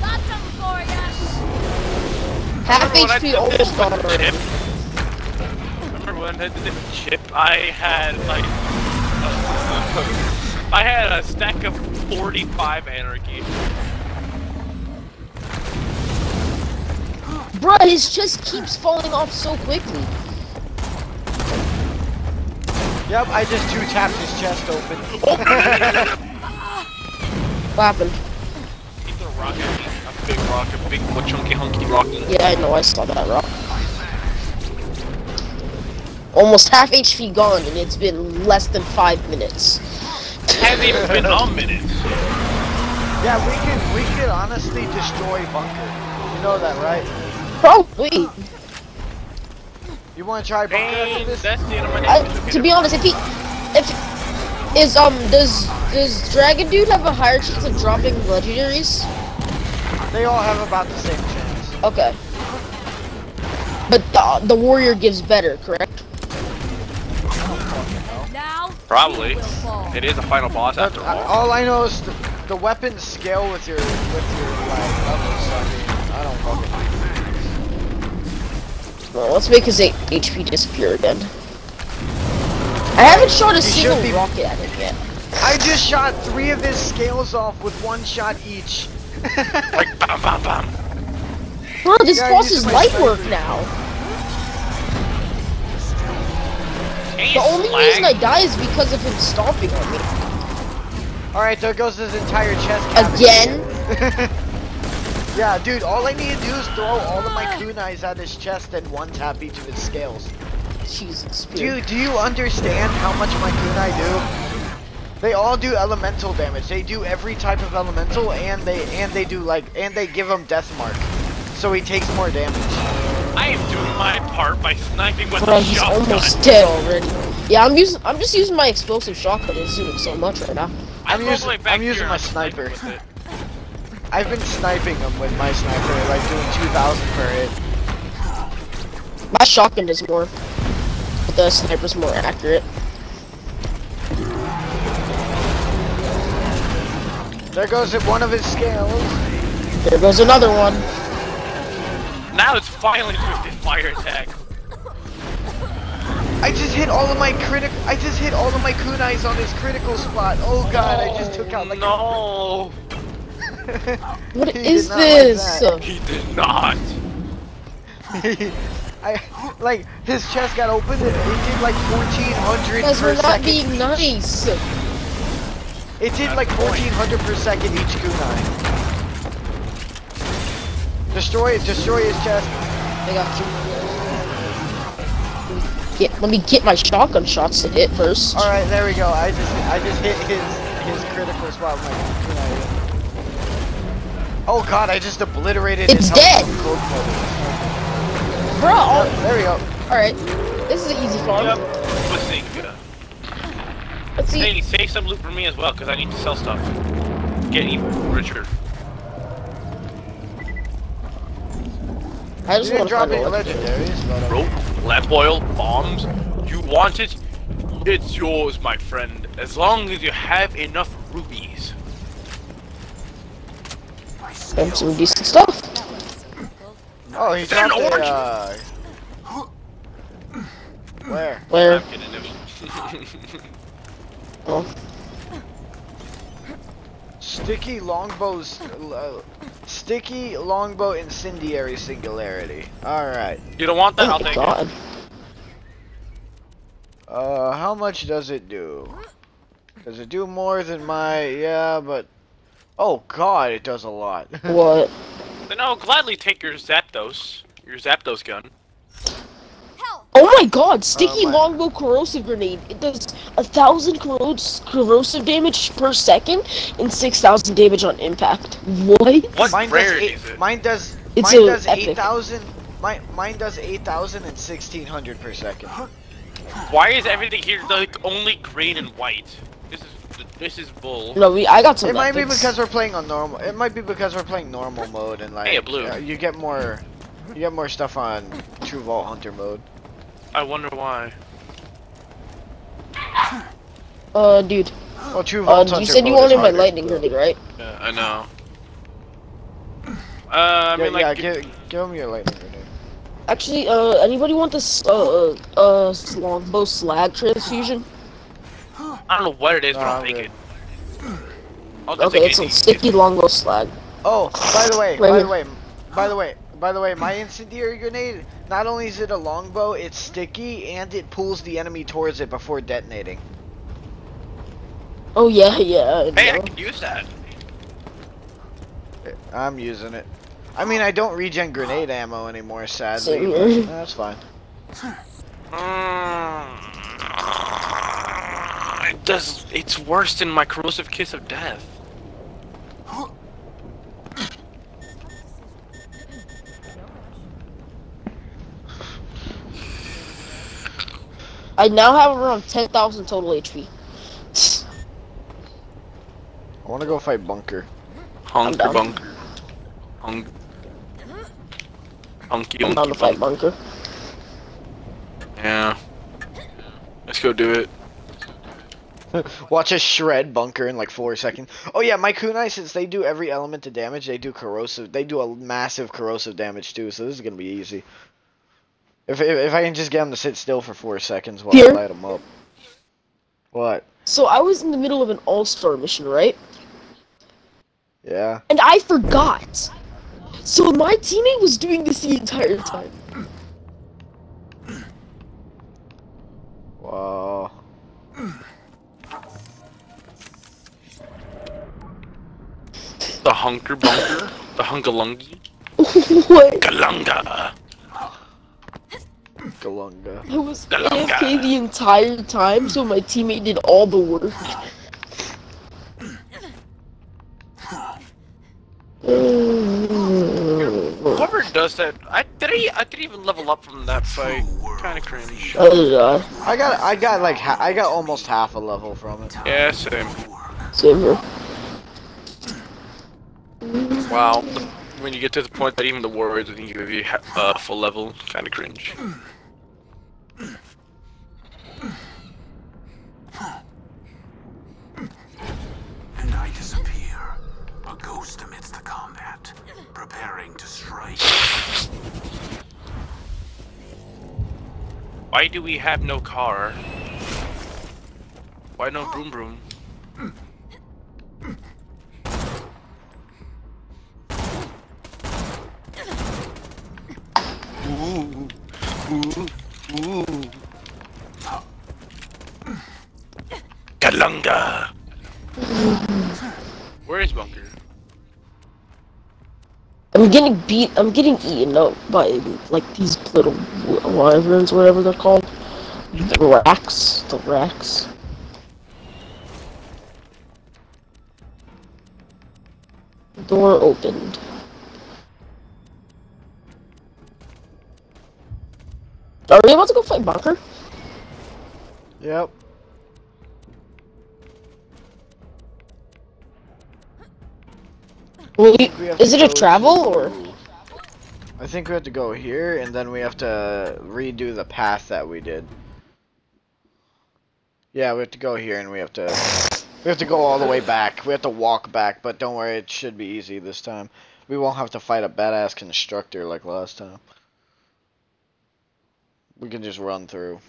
Got something for ya. Half Remember when I HP did almost this gone already. Remember when I did the chip? I had like I had a stack of 45 anarchy. Bruh, his chest keeps falling off so quickly. Yep, I just two tapped his chest open. What happened? He's a rocket, a big rock, a big chunky hunky rocky. Yeah, I know, I saw that rock. Almost half HP gone, and it's been less than five minutes. Hasn't even been a minute. yeah, we could we could honestly destroy bunker. You know that, right? Probably. You want to try bunker after this? that's the end I, to be honest, if he, if is um does does Dragon Dude have a higher chance of dropping legendaries? They all have about the same chance. Okay. But the, the warrior gives better, correct? Now. Probably. you will fall. It is a final boss after uh, all. all I know is the, the weapons scale with your with your like levels. So I mean, I don't fucking. Well, let's make his HP disappear again. I haven't shot a He single be- rocket at him yet. I just shot three of his scales off with one shot each. Like bam bam bam. Bro, this Yeah, boss is light work now. Hey, The only slag. reason I die is because of him stomping on me. All right, there goes his entire chest. cavity. Again? Yeah, dude. All I need to do is throw all of my kunais at his chest and one tap each of his scales. Jesus, Dude, do you understand how much my kunai do? They all do elemental damage. They do every type of elemental, and they and they do like and they give him death mark, so he takes more damage. I am doing my part by sniping with Bro, a he's shotgun. almost dead already. Yeah, I'm using I'm just using my explosive shotgun. It's doing so much right now. I'm I'm using using, I'm using my sniper. I've been sniping him with my sniper, like doing 2,000 per hit. My shotgun does more. But the sniper's more accurate. There goes one of his scales. There goes another one. Now it's finally twisted fire attack. I just hit all of my critic. I just hit all of my kunais on his critical spot. Oh god, I just took out oh, like. No, What He is did not like this? he did not. I like his chest got opened and it did like 1400 Guys, per we're not second. being nice. It did like 1400 per second each kunai. Destroy it, destroy his chest. I got you. Get, let me get my shotgun shots to hit first. Alright, there we go. I just I just hit his his critical spot with my kunai. Oh god, I just obliterated It's his dead! health from. Bro, Yep, there we go. Alright, this is an easy farm. Yep. Let's see. Let's see. Hey, save some loot for me as well, because I need to sell stuff. Get even richer. I just want to drop find any a legendary. legendaries, but Rope, lamp oil, bombs. You want it? It's yours, my friend. As long as you have enough rubies. And some decent stuff. Oh, he Is that dropped an a, orange? uh... Where? Where? I'm kidding. Oh. Sticky longbows... Uh, sticky longbow incendiary singularity. Alright. you don't want that? Oh I'll take god. Uh, how much does it do? Does it do more than my... Yeah, but... Oh god, it does a lot. What? Then I'll gladly take your Zapdos. Your Zapdos gun. Oh my god, sticky my- longbow corrosive grenade. It does a thousand corrosive damage per second and six thousand damage on impact. What? What mine does eight, is it? Mine does... It's mine does epic. 8,000... Mine, mine does 8,000 and 1,600 per second. Why is everything here like only green and white? This is this is bull. No, we. I got some. It might be because we're playing on normal. It might be because we're playing normal mode and like Hey, a blue. uh, you get more, you get more stuff on True Vault Hunter mode. I wonder why. Uh, dude. Well, True Uh, you Hunter said you wanted my lightning so- grenade, right? Yeah, I know. Uh, I Yeah, mean, like, yeah, give, give him your lightning grenade. Actually, uh, anybody want this uh uh, uh longbow slag transfusion? I don't know what it is, but Nah, I'll take it. I'll Okay, take it's a sticky longbow slag. Oh, by the way, by the way, by the way, by the way, my incendiary grenade. Not only is it a longbow, it's sticky and it pulls the enemy towards it before detonating. Oh yeah, yeah. I Hey, I can use that. I'm using it. I mean, I don't regen grenade ammo anymore, sadly. But here. That's fine. Mm, it does. It's worse than my corrosive kiss of death. I now have around ten thousand total HP. I want to go fight Bunker. Hunker down. bunker. Hunk. Hunky I'm down to fight bunker. Yeah. Let's go do it. Watch us shred bunker in like four seconds. Oh yeah, my kunai since they do every element of damage, they do corrosive. They do a massive corrosive damage too. So this is gonna be easy. If if, if I can just get them to sit still for four seconds while Here. I light them up. What? So I was in the middle of an all-star mission, right? Yeah. And I forgot. So my teammate was doing this the entire time. Wow. The hunker bunker. the hunkalungi. what? Galunga. Galunga. I was Galunga. AFK the entire time, so my teammate did all the work. Whoever does that, I did. I, I didn't even level up from that fight. Kind of cringe. Uh, I got I got like ha I got almost half a level from it. Yeah, same. same here. Wow. When you get to the point that even the warriors can give you a uh, full level, kind of cringe. Why do we have no car? Why no broom broom? Ooh. Ooh. Ooh. Kalunga. Where is Bunker? I'm getting beat. I'm getting eaten up by like these little wyverns, whatever they're called. The Rakks. The Rakks. Door opened. Are we about to go fight Bunker? Yep. Will is it a travel or? I think we have to go here, and then we have to redo the path that we did. Yeah, we have to go here, and we have to we have to go all the way back. We have to walk back, but don't worry, it should be easy this time. We won't have to fight a badass constructor like last time. We can just run through.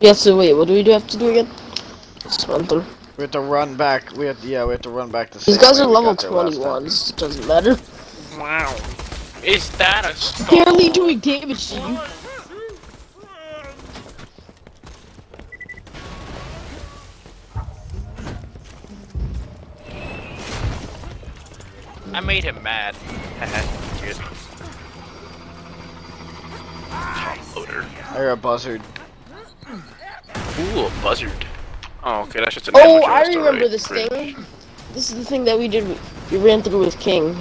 Yeah. So wait, what do we do have to do again? Just run. We have to run back. We have to, yeah, we have to run back to. These guys are level got there last 21s. Doesn't matter. Wow. Is that a skull? Barely doing damage to you. I made him mad. Top loader. I hear a buzzard. Ooh, a buzzard. Oh, okay, that's just an Oh, I story. remember this Great. thing. This is the thing that we did. We ran through with King.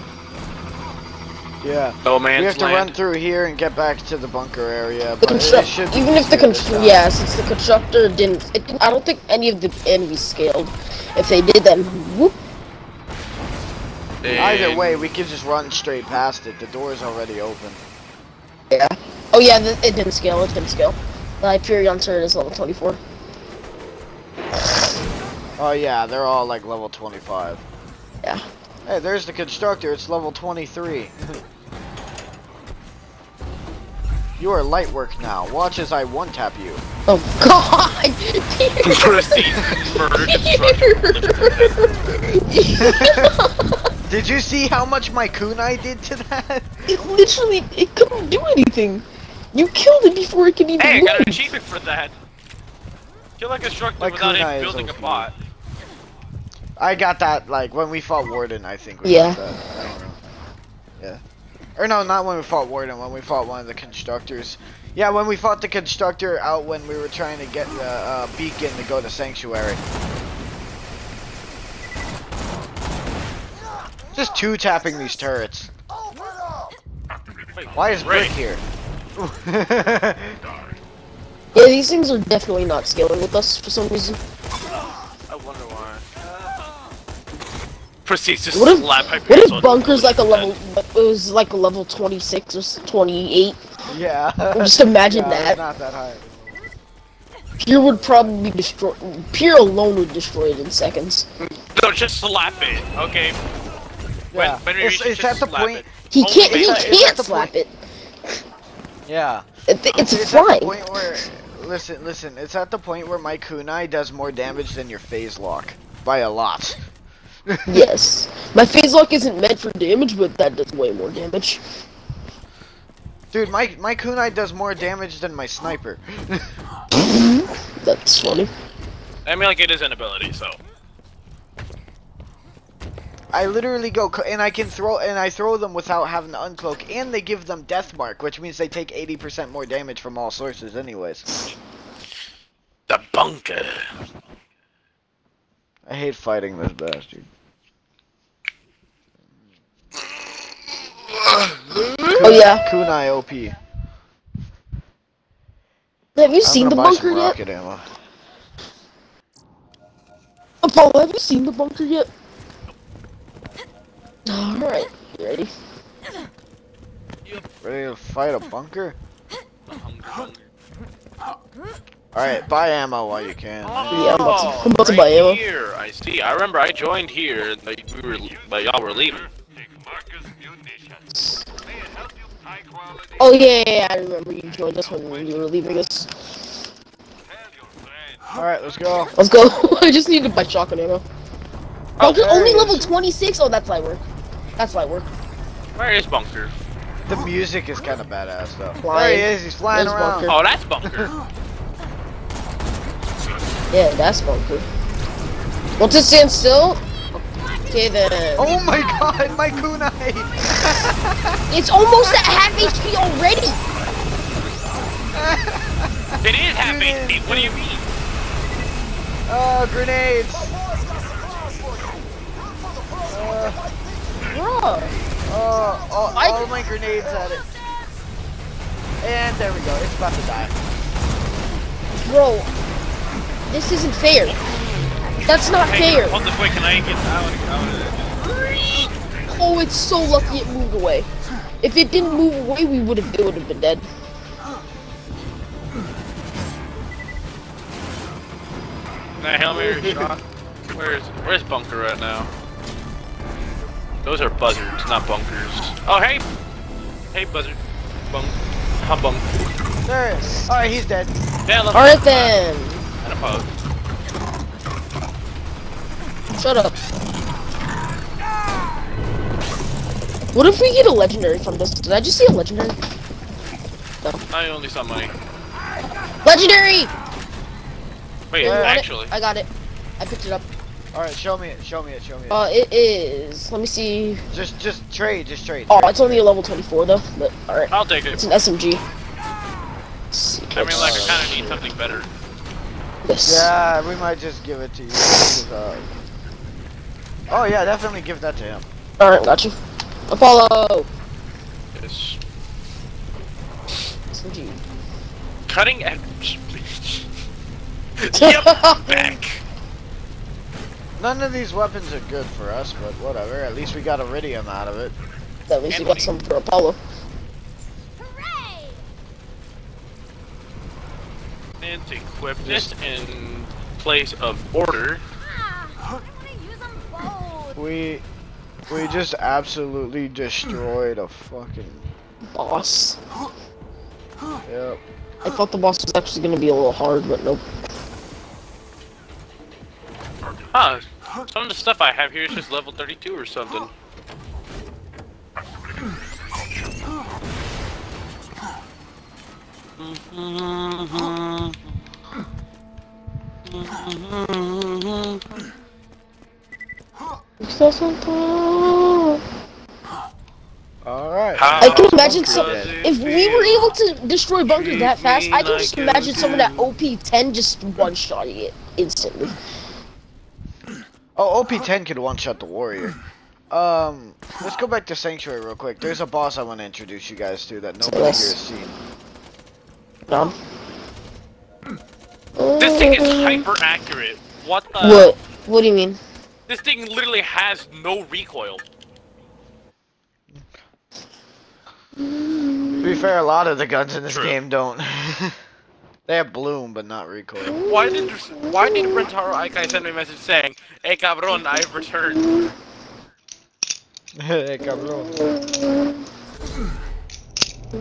Yeah. Oh, no we have to land. run through here and get back to the bunker area. The But construct, even if the easier this constru- time. yeah, since the constructor didn't, it, didn't- I don't think any of the enemies scaled. If they did, then whoop. Either way, we can just run straight past it. The door is already open. Yeah. Oh yeah, it didn't scale. It didn't scale. The Hyperion turret is level 24. Oh yeah, they're all like level 25. Yeah. Hey, there's the constructor. It's level 23. you are light work now. Watch as I one tap you. Oh God! Did you see how much my kunai did to that? It literally, it couldn't do anything. You killed it before it could even Hey, I move. got an achievement for that. Kill a constructor My without kunai even is building a OP. bot. I got that like when we fought Warden. I think. We Yeah. Got that. I don't know. Yeah. Or no, not when we fought Warden. When we fought one of the constructors. Yeah, when we fought the constructor out when we were trying to get the uh, beacon to go to Sanctuary. Just two tapping these turrets. Why is Brick here? Yeah, these things are definitely not scaling with us for some reason. Proceeds to What if, slap what if Bunker's like a level, it was like a level 26 or 28? Yeah. Just imagine Yeah, that. Not that high. Pure would probably destroy, Pure alone would destroy it in seconds. No, just slap it, okay? When, Yeah. when we It's- reach it's it, at the point- it. He Only can't, he make- can't the slap it. Yeah. It, it's It's at the fine. point where, listen, listen. It's at the point where my kunai does more damage than your phase lock by a lot. yes. My phase lock isn't meant for damage, but that does way more damage. Dude, my my kunai does more damage than my sniper. That's funny. I mean, like, it is an ability, so. I literally go and I can throw and I throw them without having to uncloak, and they give them death mark, which means they take 80% more damage from all sources, anyways. The bunker. I hate fighting this bastard. Oh yeah. Kunai OP. Have you I'm seen the buy some bunker yet? rocket ammo. Apollo, have you seen the bunker yet? Alright, you ready? Ready to fight a bunker? Alright, buy ammo while you can. Oh, yeah, I'm about to- Oh, I'm about to right buy ammo. Here, I see. I remember I joined here, like we were, like y'all were leaving. Oh yeah, yeah, yeah, I remember you joined us when you were leaving us. Alright, let's go. Let's go. I just need to buy shotgun ammo. Oh, Bunker only he level 26. Oh, that's light work. That's light work. Where is Bunker? The music is kind of badass though. Flying. There he is. He's flying There's around. Bunker. Oh, that's Bunker. Yeah, that's bunker. Once it stands still. Okay then. Oh my god, my kunai! It's almost at half HP already. It is half HP. What do you mean? Oh, grenades! Bro. Oh, oh, all my grenades at it. And there we go. It's about to die. Bro. This isn't fair. That's not Hey, fair. hold this way. Can I get out of Oh, it's so lucky it moved away. If it didn't move away, we would have it would have been dead. of That Hail Mary shot. Where's Where's Bunker right now? Those are buzzards, not bunkers. Oh hey, hey buzzard, bunk, hum bunk. There it is. Alright, he's dead. Yeah, look. Alright then. And a pug. Shut up. What if we get a legendary from this? Did I just see a legendary? No. I only saw money. Legendary! Wait, You want it? actually. I got it. I picked it up. Alright, show me it. Show me it. Show me it. Uh, it is. Let me see. just, just trade. Just trade. Oh, trade. it's only a level 24 though. But alright. I'll take it. It's an SMG. Let's see. I mean, like, I kind of need something better. This. Yeah, we might just give it to you. uh, Oh yeah, definitely give that to him. Alright, got you. Apollo! Yes. SMG. Cutting edge. yep, back. None of these weapons are good for us, but whatever. At least we got Eridium out of it. At least you got some for Apollo. And to equip this in place of order. We we just absolutely destroyed a fucking Boss. yep. I thought the boss was actually gonna be a little hard, but nope. Huh. Some of the stuff I have here is just level 32 or something. Alright. I can imagine some. If we were able to destroy bunkers that fast, I can just imagine someone at OP10 just one shotting it instantly. Oh, OP10 could one shot the warrior. Um, let's go back to Sanctuary real quick. There's a boss I want to introduce you guys to that nobody here has seen. Um, This thing is hyper accurate. What the? what? What do you mean? This thing literally has no recoil. To be fair, a lot of the guns in this True. game don't. they have bloom, but not recoil. Why did Why did Rentaro Aikai send me a message saying, "Hey cabron, I've returned"? hey, cabrón. Can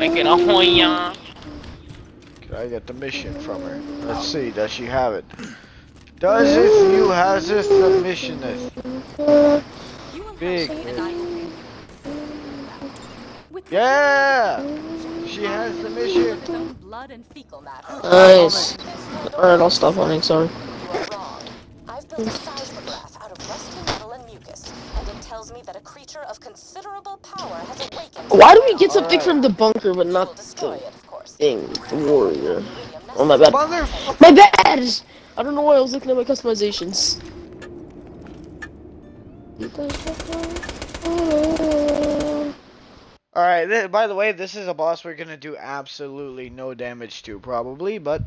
I get a Hoya? Can I get the mission from her? Let's see, does she have it? Does it you has it the mission Big. Yeah! She has the mission. Blood and fecal matter. Nice. Alright, I'll stop hunting, sorry. Creature of considerable power has awakened. Why do we get something from the bunker but not the thing, the warrior? Oh my bad. My bad! I don't know why I was looking at my customizations. Alright, th- by the way, this is a boss we're gonna do absolutely no damage to, probably, but.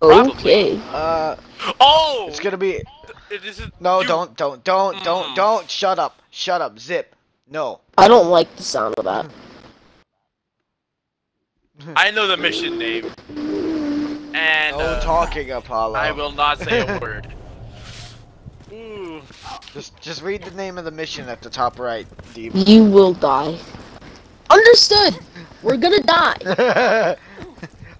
Okay. Uh. Oh! It's gonna be. This is, No, don't, don't, don't, don't, don't. Shut up. Shut up. Zip. No. I don't like the sound of that. I know the mission name. And No uh, talking, Apollo. I will not say a word. Ooh. Just just read the name of the mission at the top right, Deep. You will die. Understood. We're gonna die.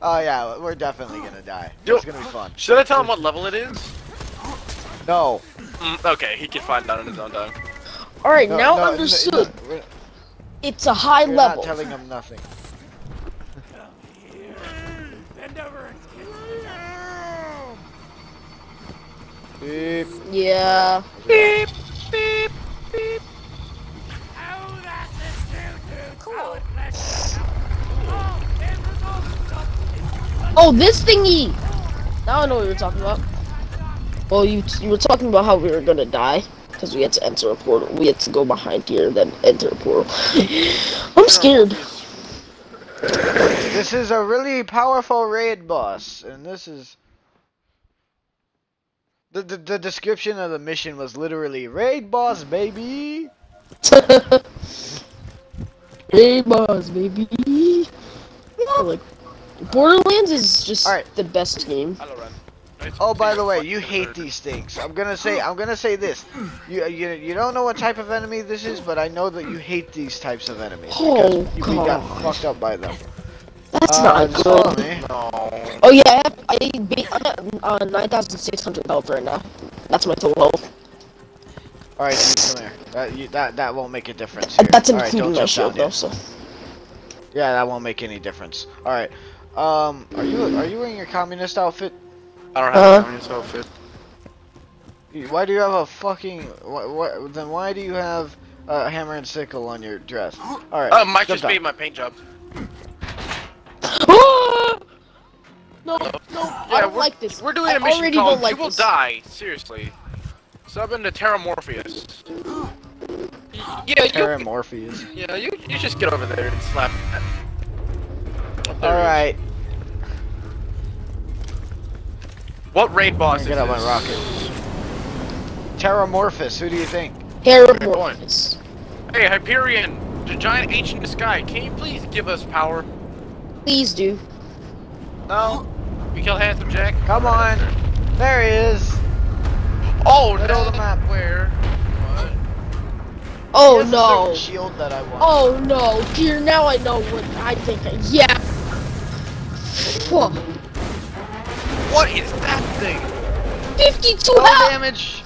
oh yeah, we're definitely gonna die. It's gonna be fun. Should I tell him what level it is? No. Mm, okay, he can find out on his own time. All right, No, now no, no, understood. no, we're- It's a high You're level. not telling him nothing. Bend over and Beep. Yeah. Beep, beep, beep. Cool. Oh, this thingy. Now I know what you're talking about. Well, you you were talking about how we were gonna die because we had to enter a portal. We had to go behind here, then enter a portal. I'm scared. This is a really powerful raid boss, and this is the the, the description of the mission was literally raid boss, baby. hey, boss, baby. Yeah, like Borderlands is just the best game. Oh, by the way, you hate these things. I'm gonna say, I'm gonna say this. You, you, you don't know what type of enemy this is, but I know that you hate these types of enemies Oh, because you we got God. fucked up by them. That's Uh, not just follow good. me. Oh yeah, I have, I, ba- uh, 9,600 health right now. That's my total health. All right, dude, come here. That, you, that that won't make a difference. Here. That's All right, including don't my shield down though, so. Yeah, that won't make any difference. All right. Um, are you are you wearing your communist outfit? I don't have a communist outfit. You- Why do you have a fucking? What? what then why do you have a hammer and sickle on your dress? All right. Uh, Mike jump just down. made my paint job. No, no, I don't we're, like this. We're doing I a mission already called don't like You Will this. Die. Seriously. Sub into Terramorphous. Y- Yeah, you. Terramorphous. Yeah, you. You just get over there and slap. that. Oh, there All it is. right. What raid boss is Get out my this? rocket. Terramorphous. Who do you think? Terramorphous. Hey, Hyperion, the giant ancient sky. Can you please give us power? Please do. No. We kill Handsome Jack. Come on. There he is. Oh Middle no. the map. Where? Oh He no. Shield that I want. Oh no, dear. Now I know what I think. I, yeah. Fuck. What is that thing? 52 No health. damage.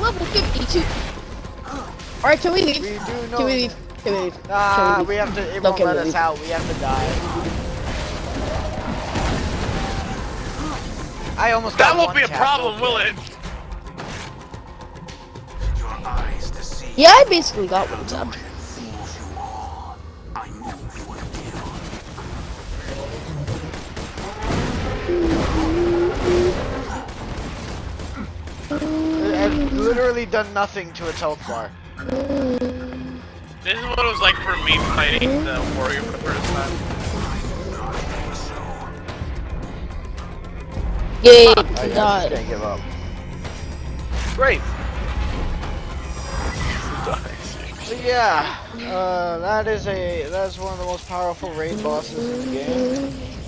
Level 52. All right, can we leave? We do Can we leave? Can we leave? Nah, Can we we have to. It No, won't can let us leave? out. We have to die. I almost got. That got won't be a problem, will it? Your eyes deceive. Yeah, I basically got one tap. I've literally done nothing to its health bar. This is what it was like for me fighting the warrior for the first time. Yay, I just die. can't give up. Great. So yeah, uh, that is a that's one of the most powerful raid bosses in the game.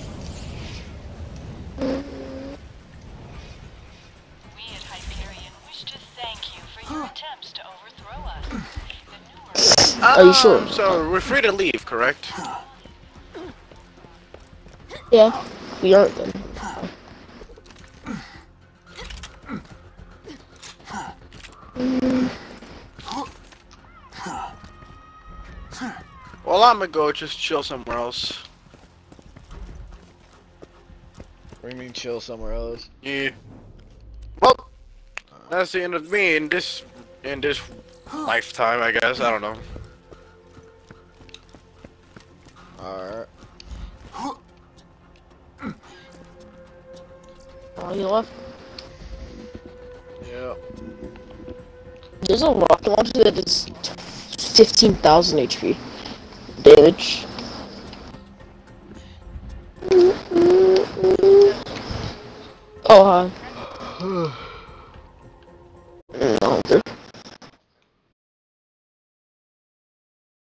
Are you sure? Um, So we're free to leave, correct? Yeah, we aren't then. Well, I'm gonna go just chill somewhere else. What do you mean chill somewhere else? Yeah. Well, that's the end of me in this in this lifetime, I guess. I don't know. Alright. Oh, you left? Yep. There's a rocket launcher that is 15,000 HP damage. Oh, hi.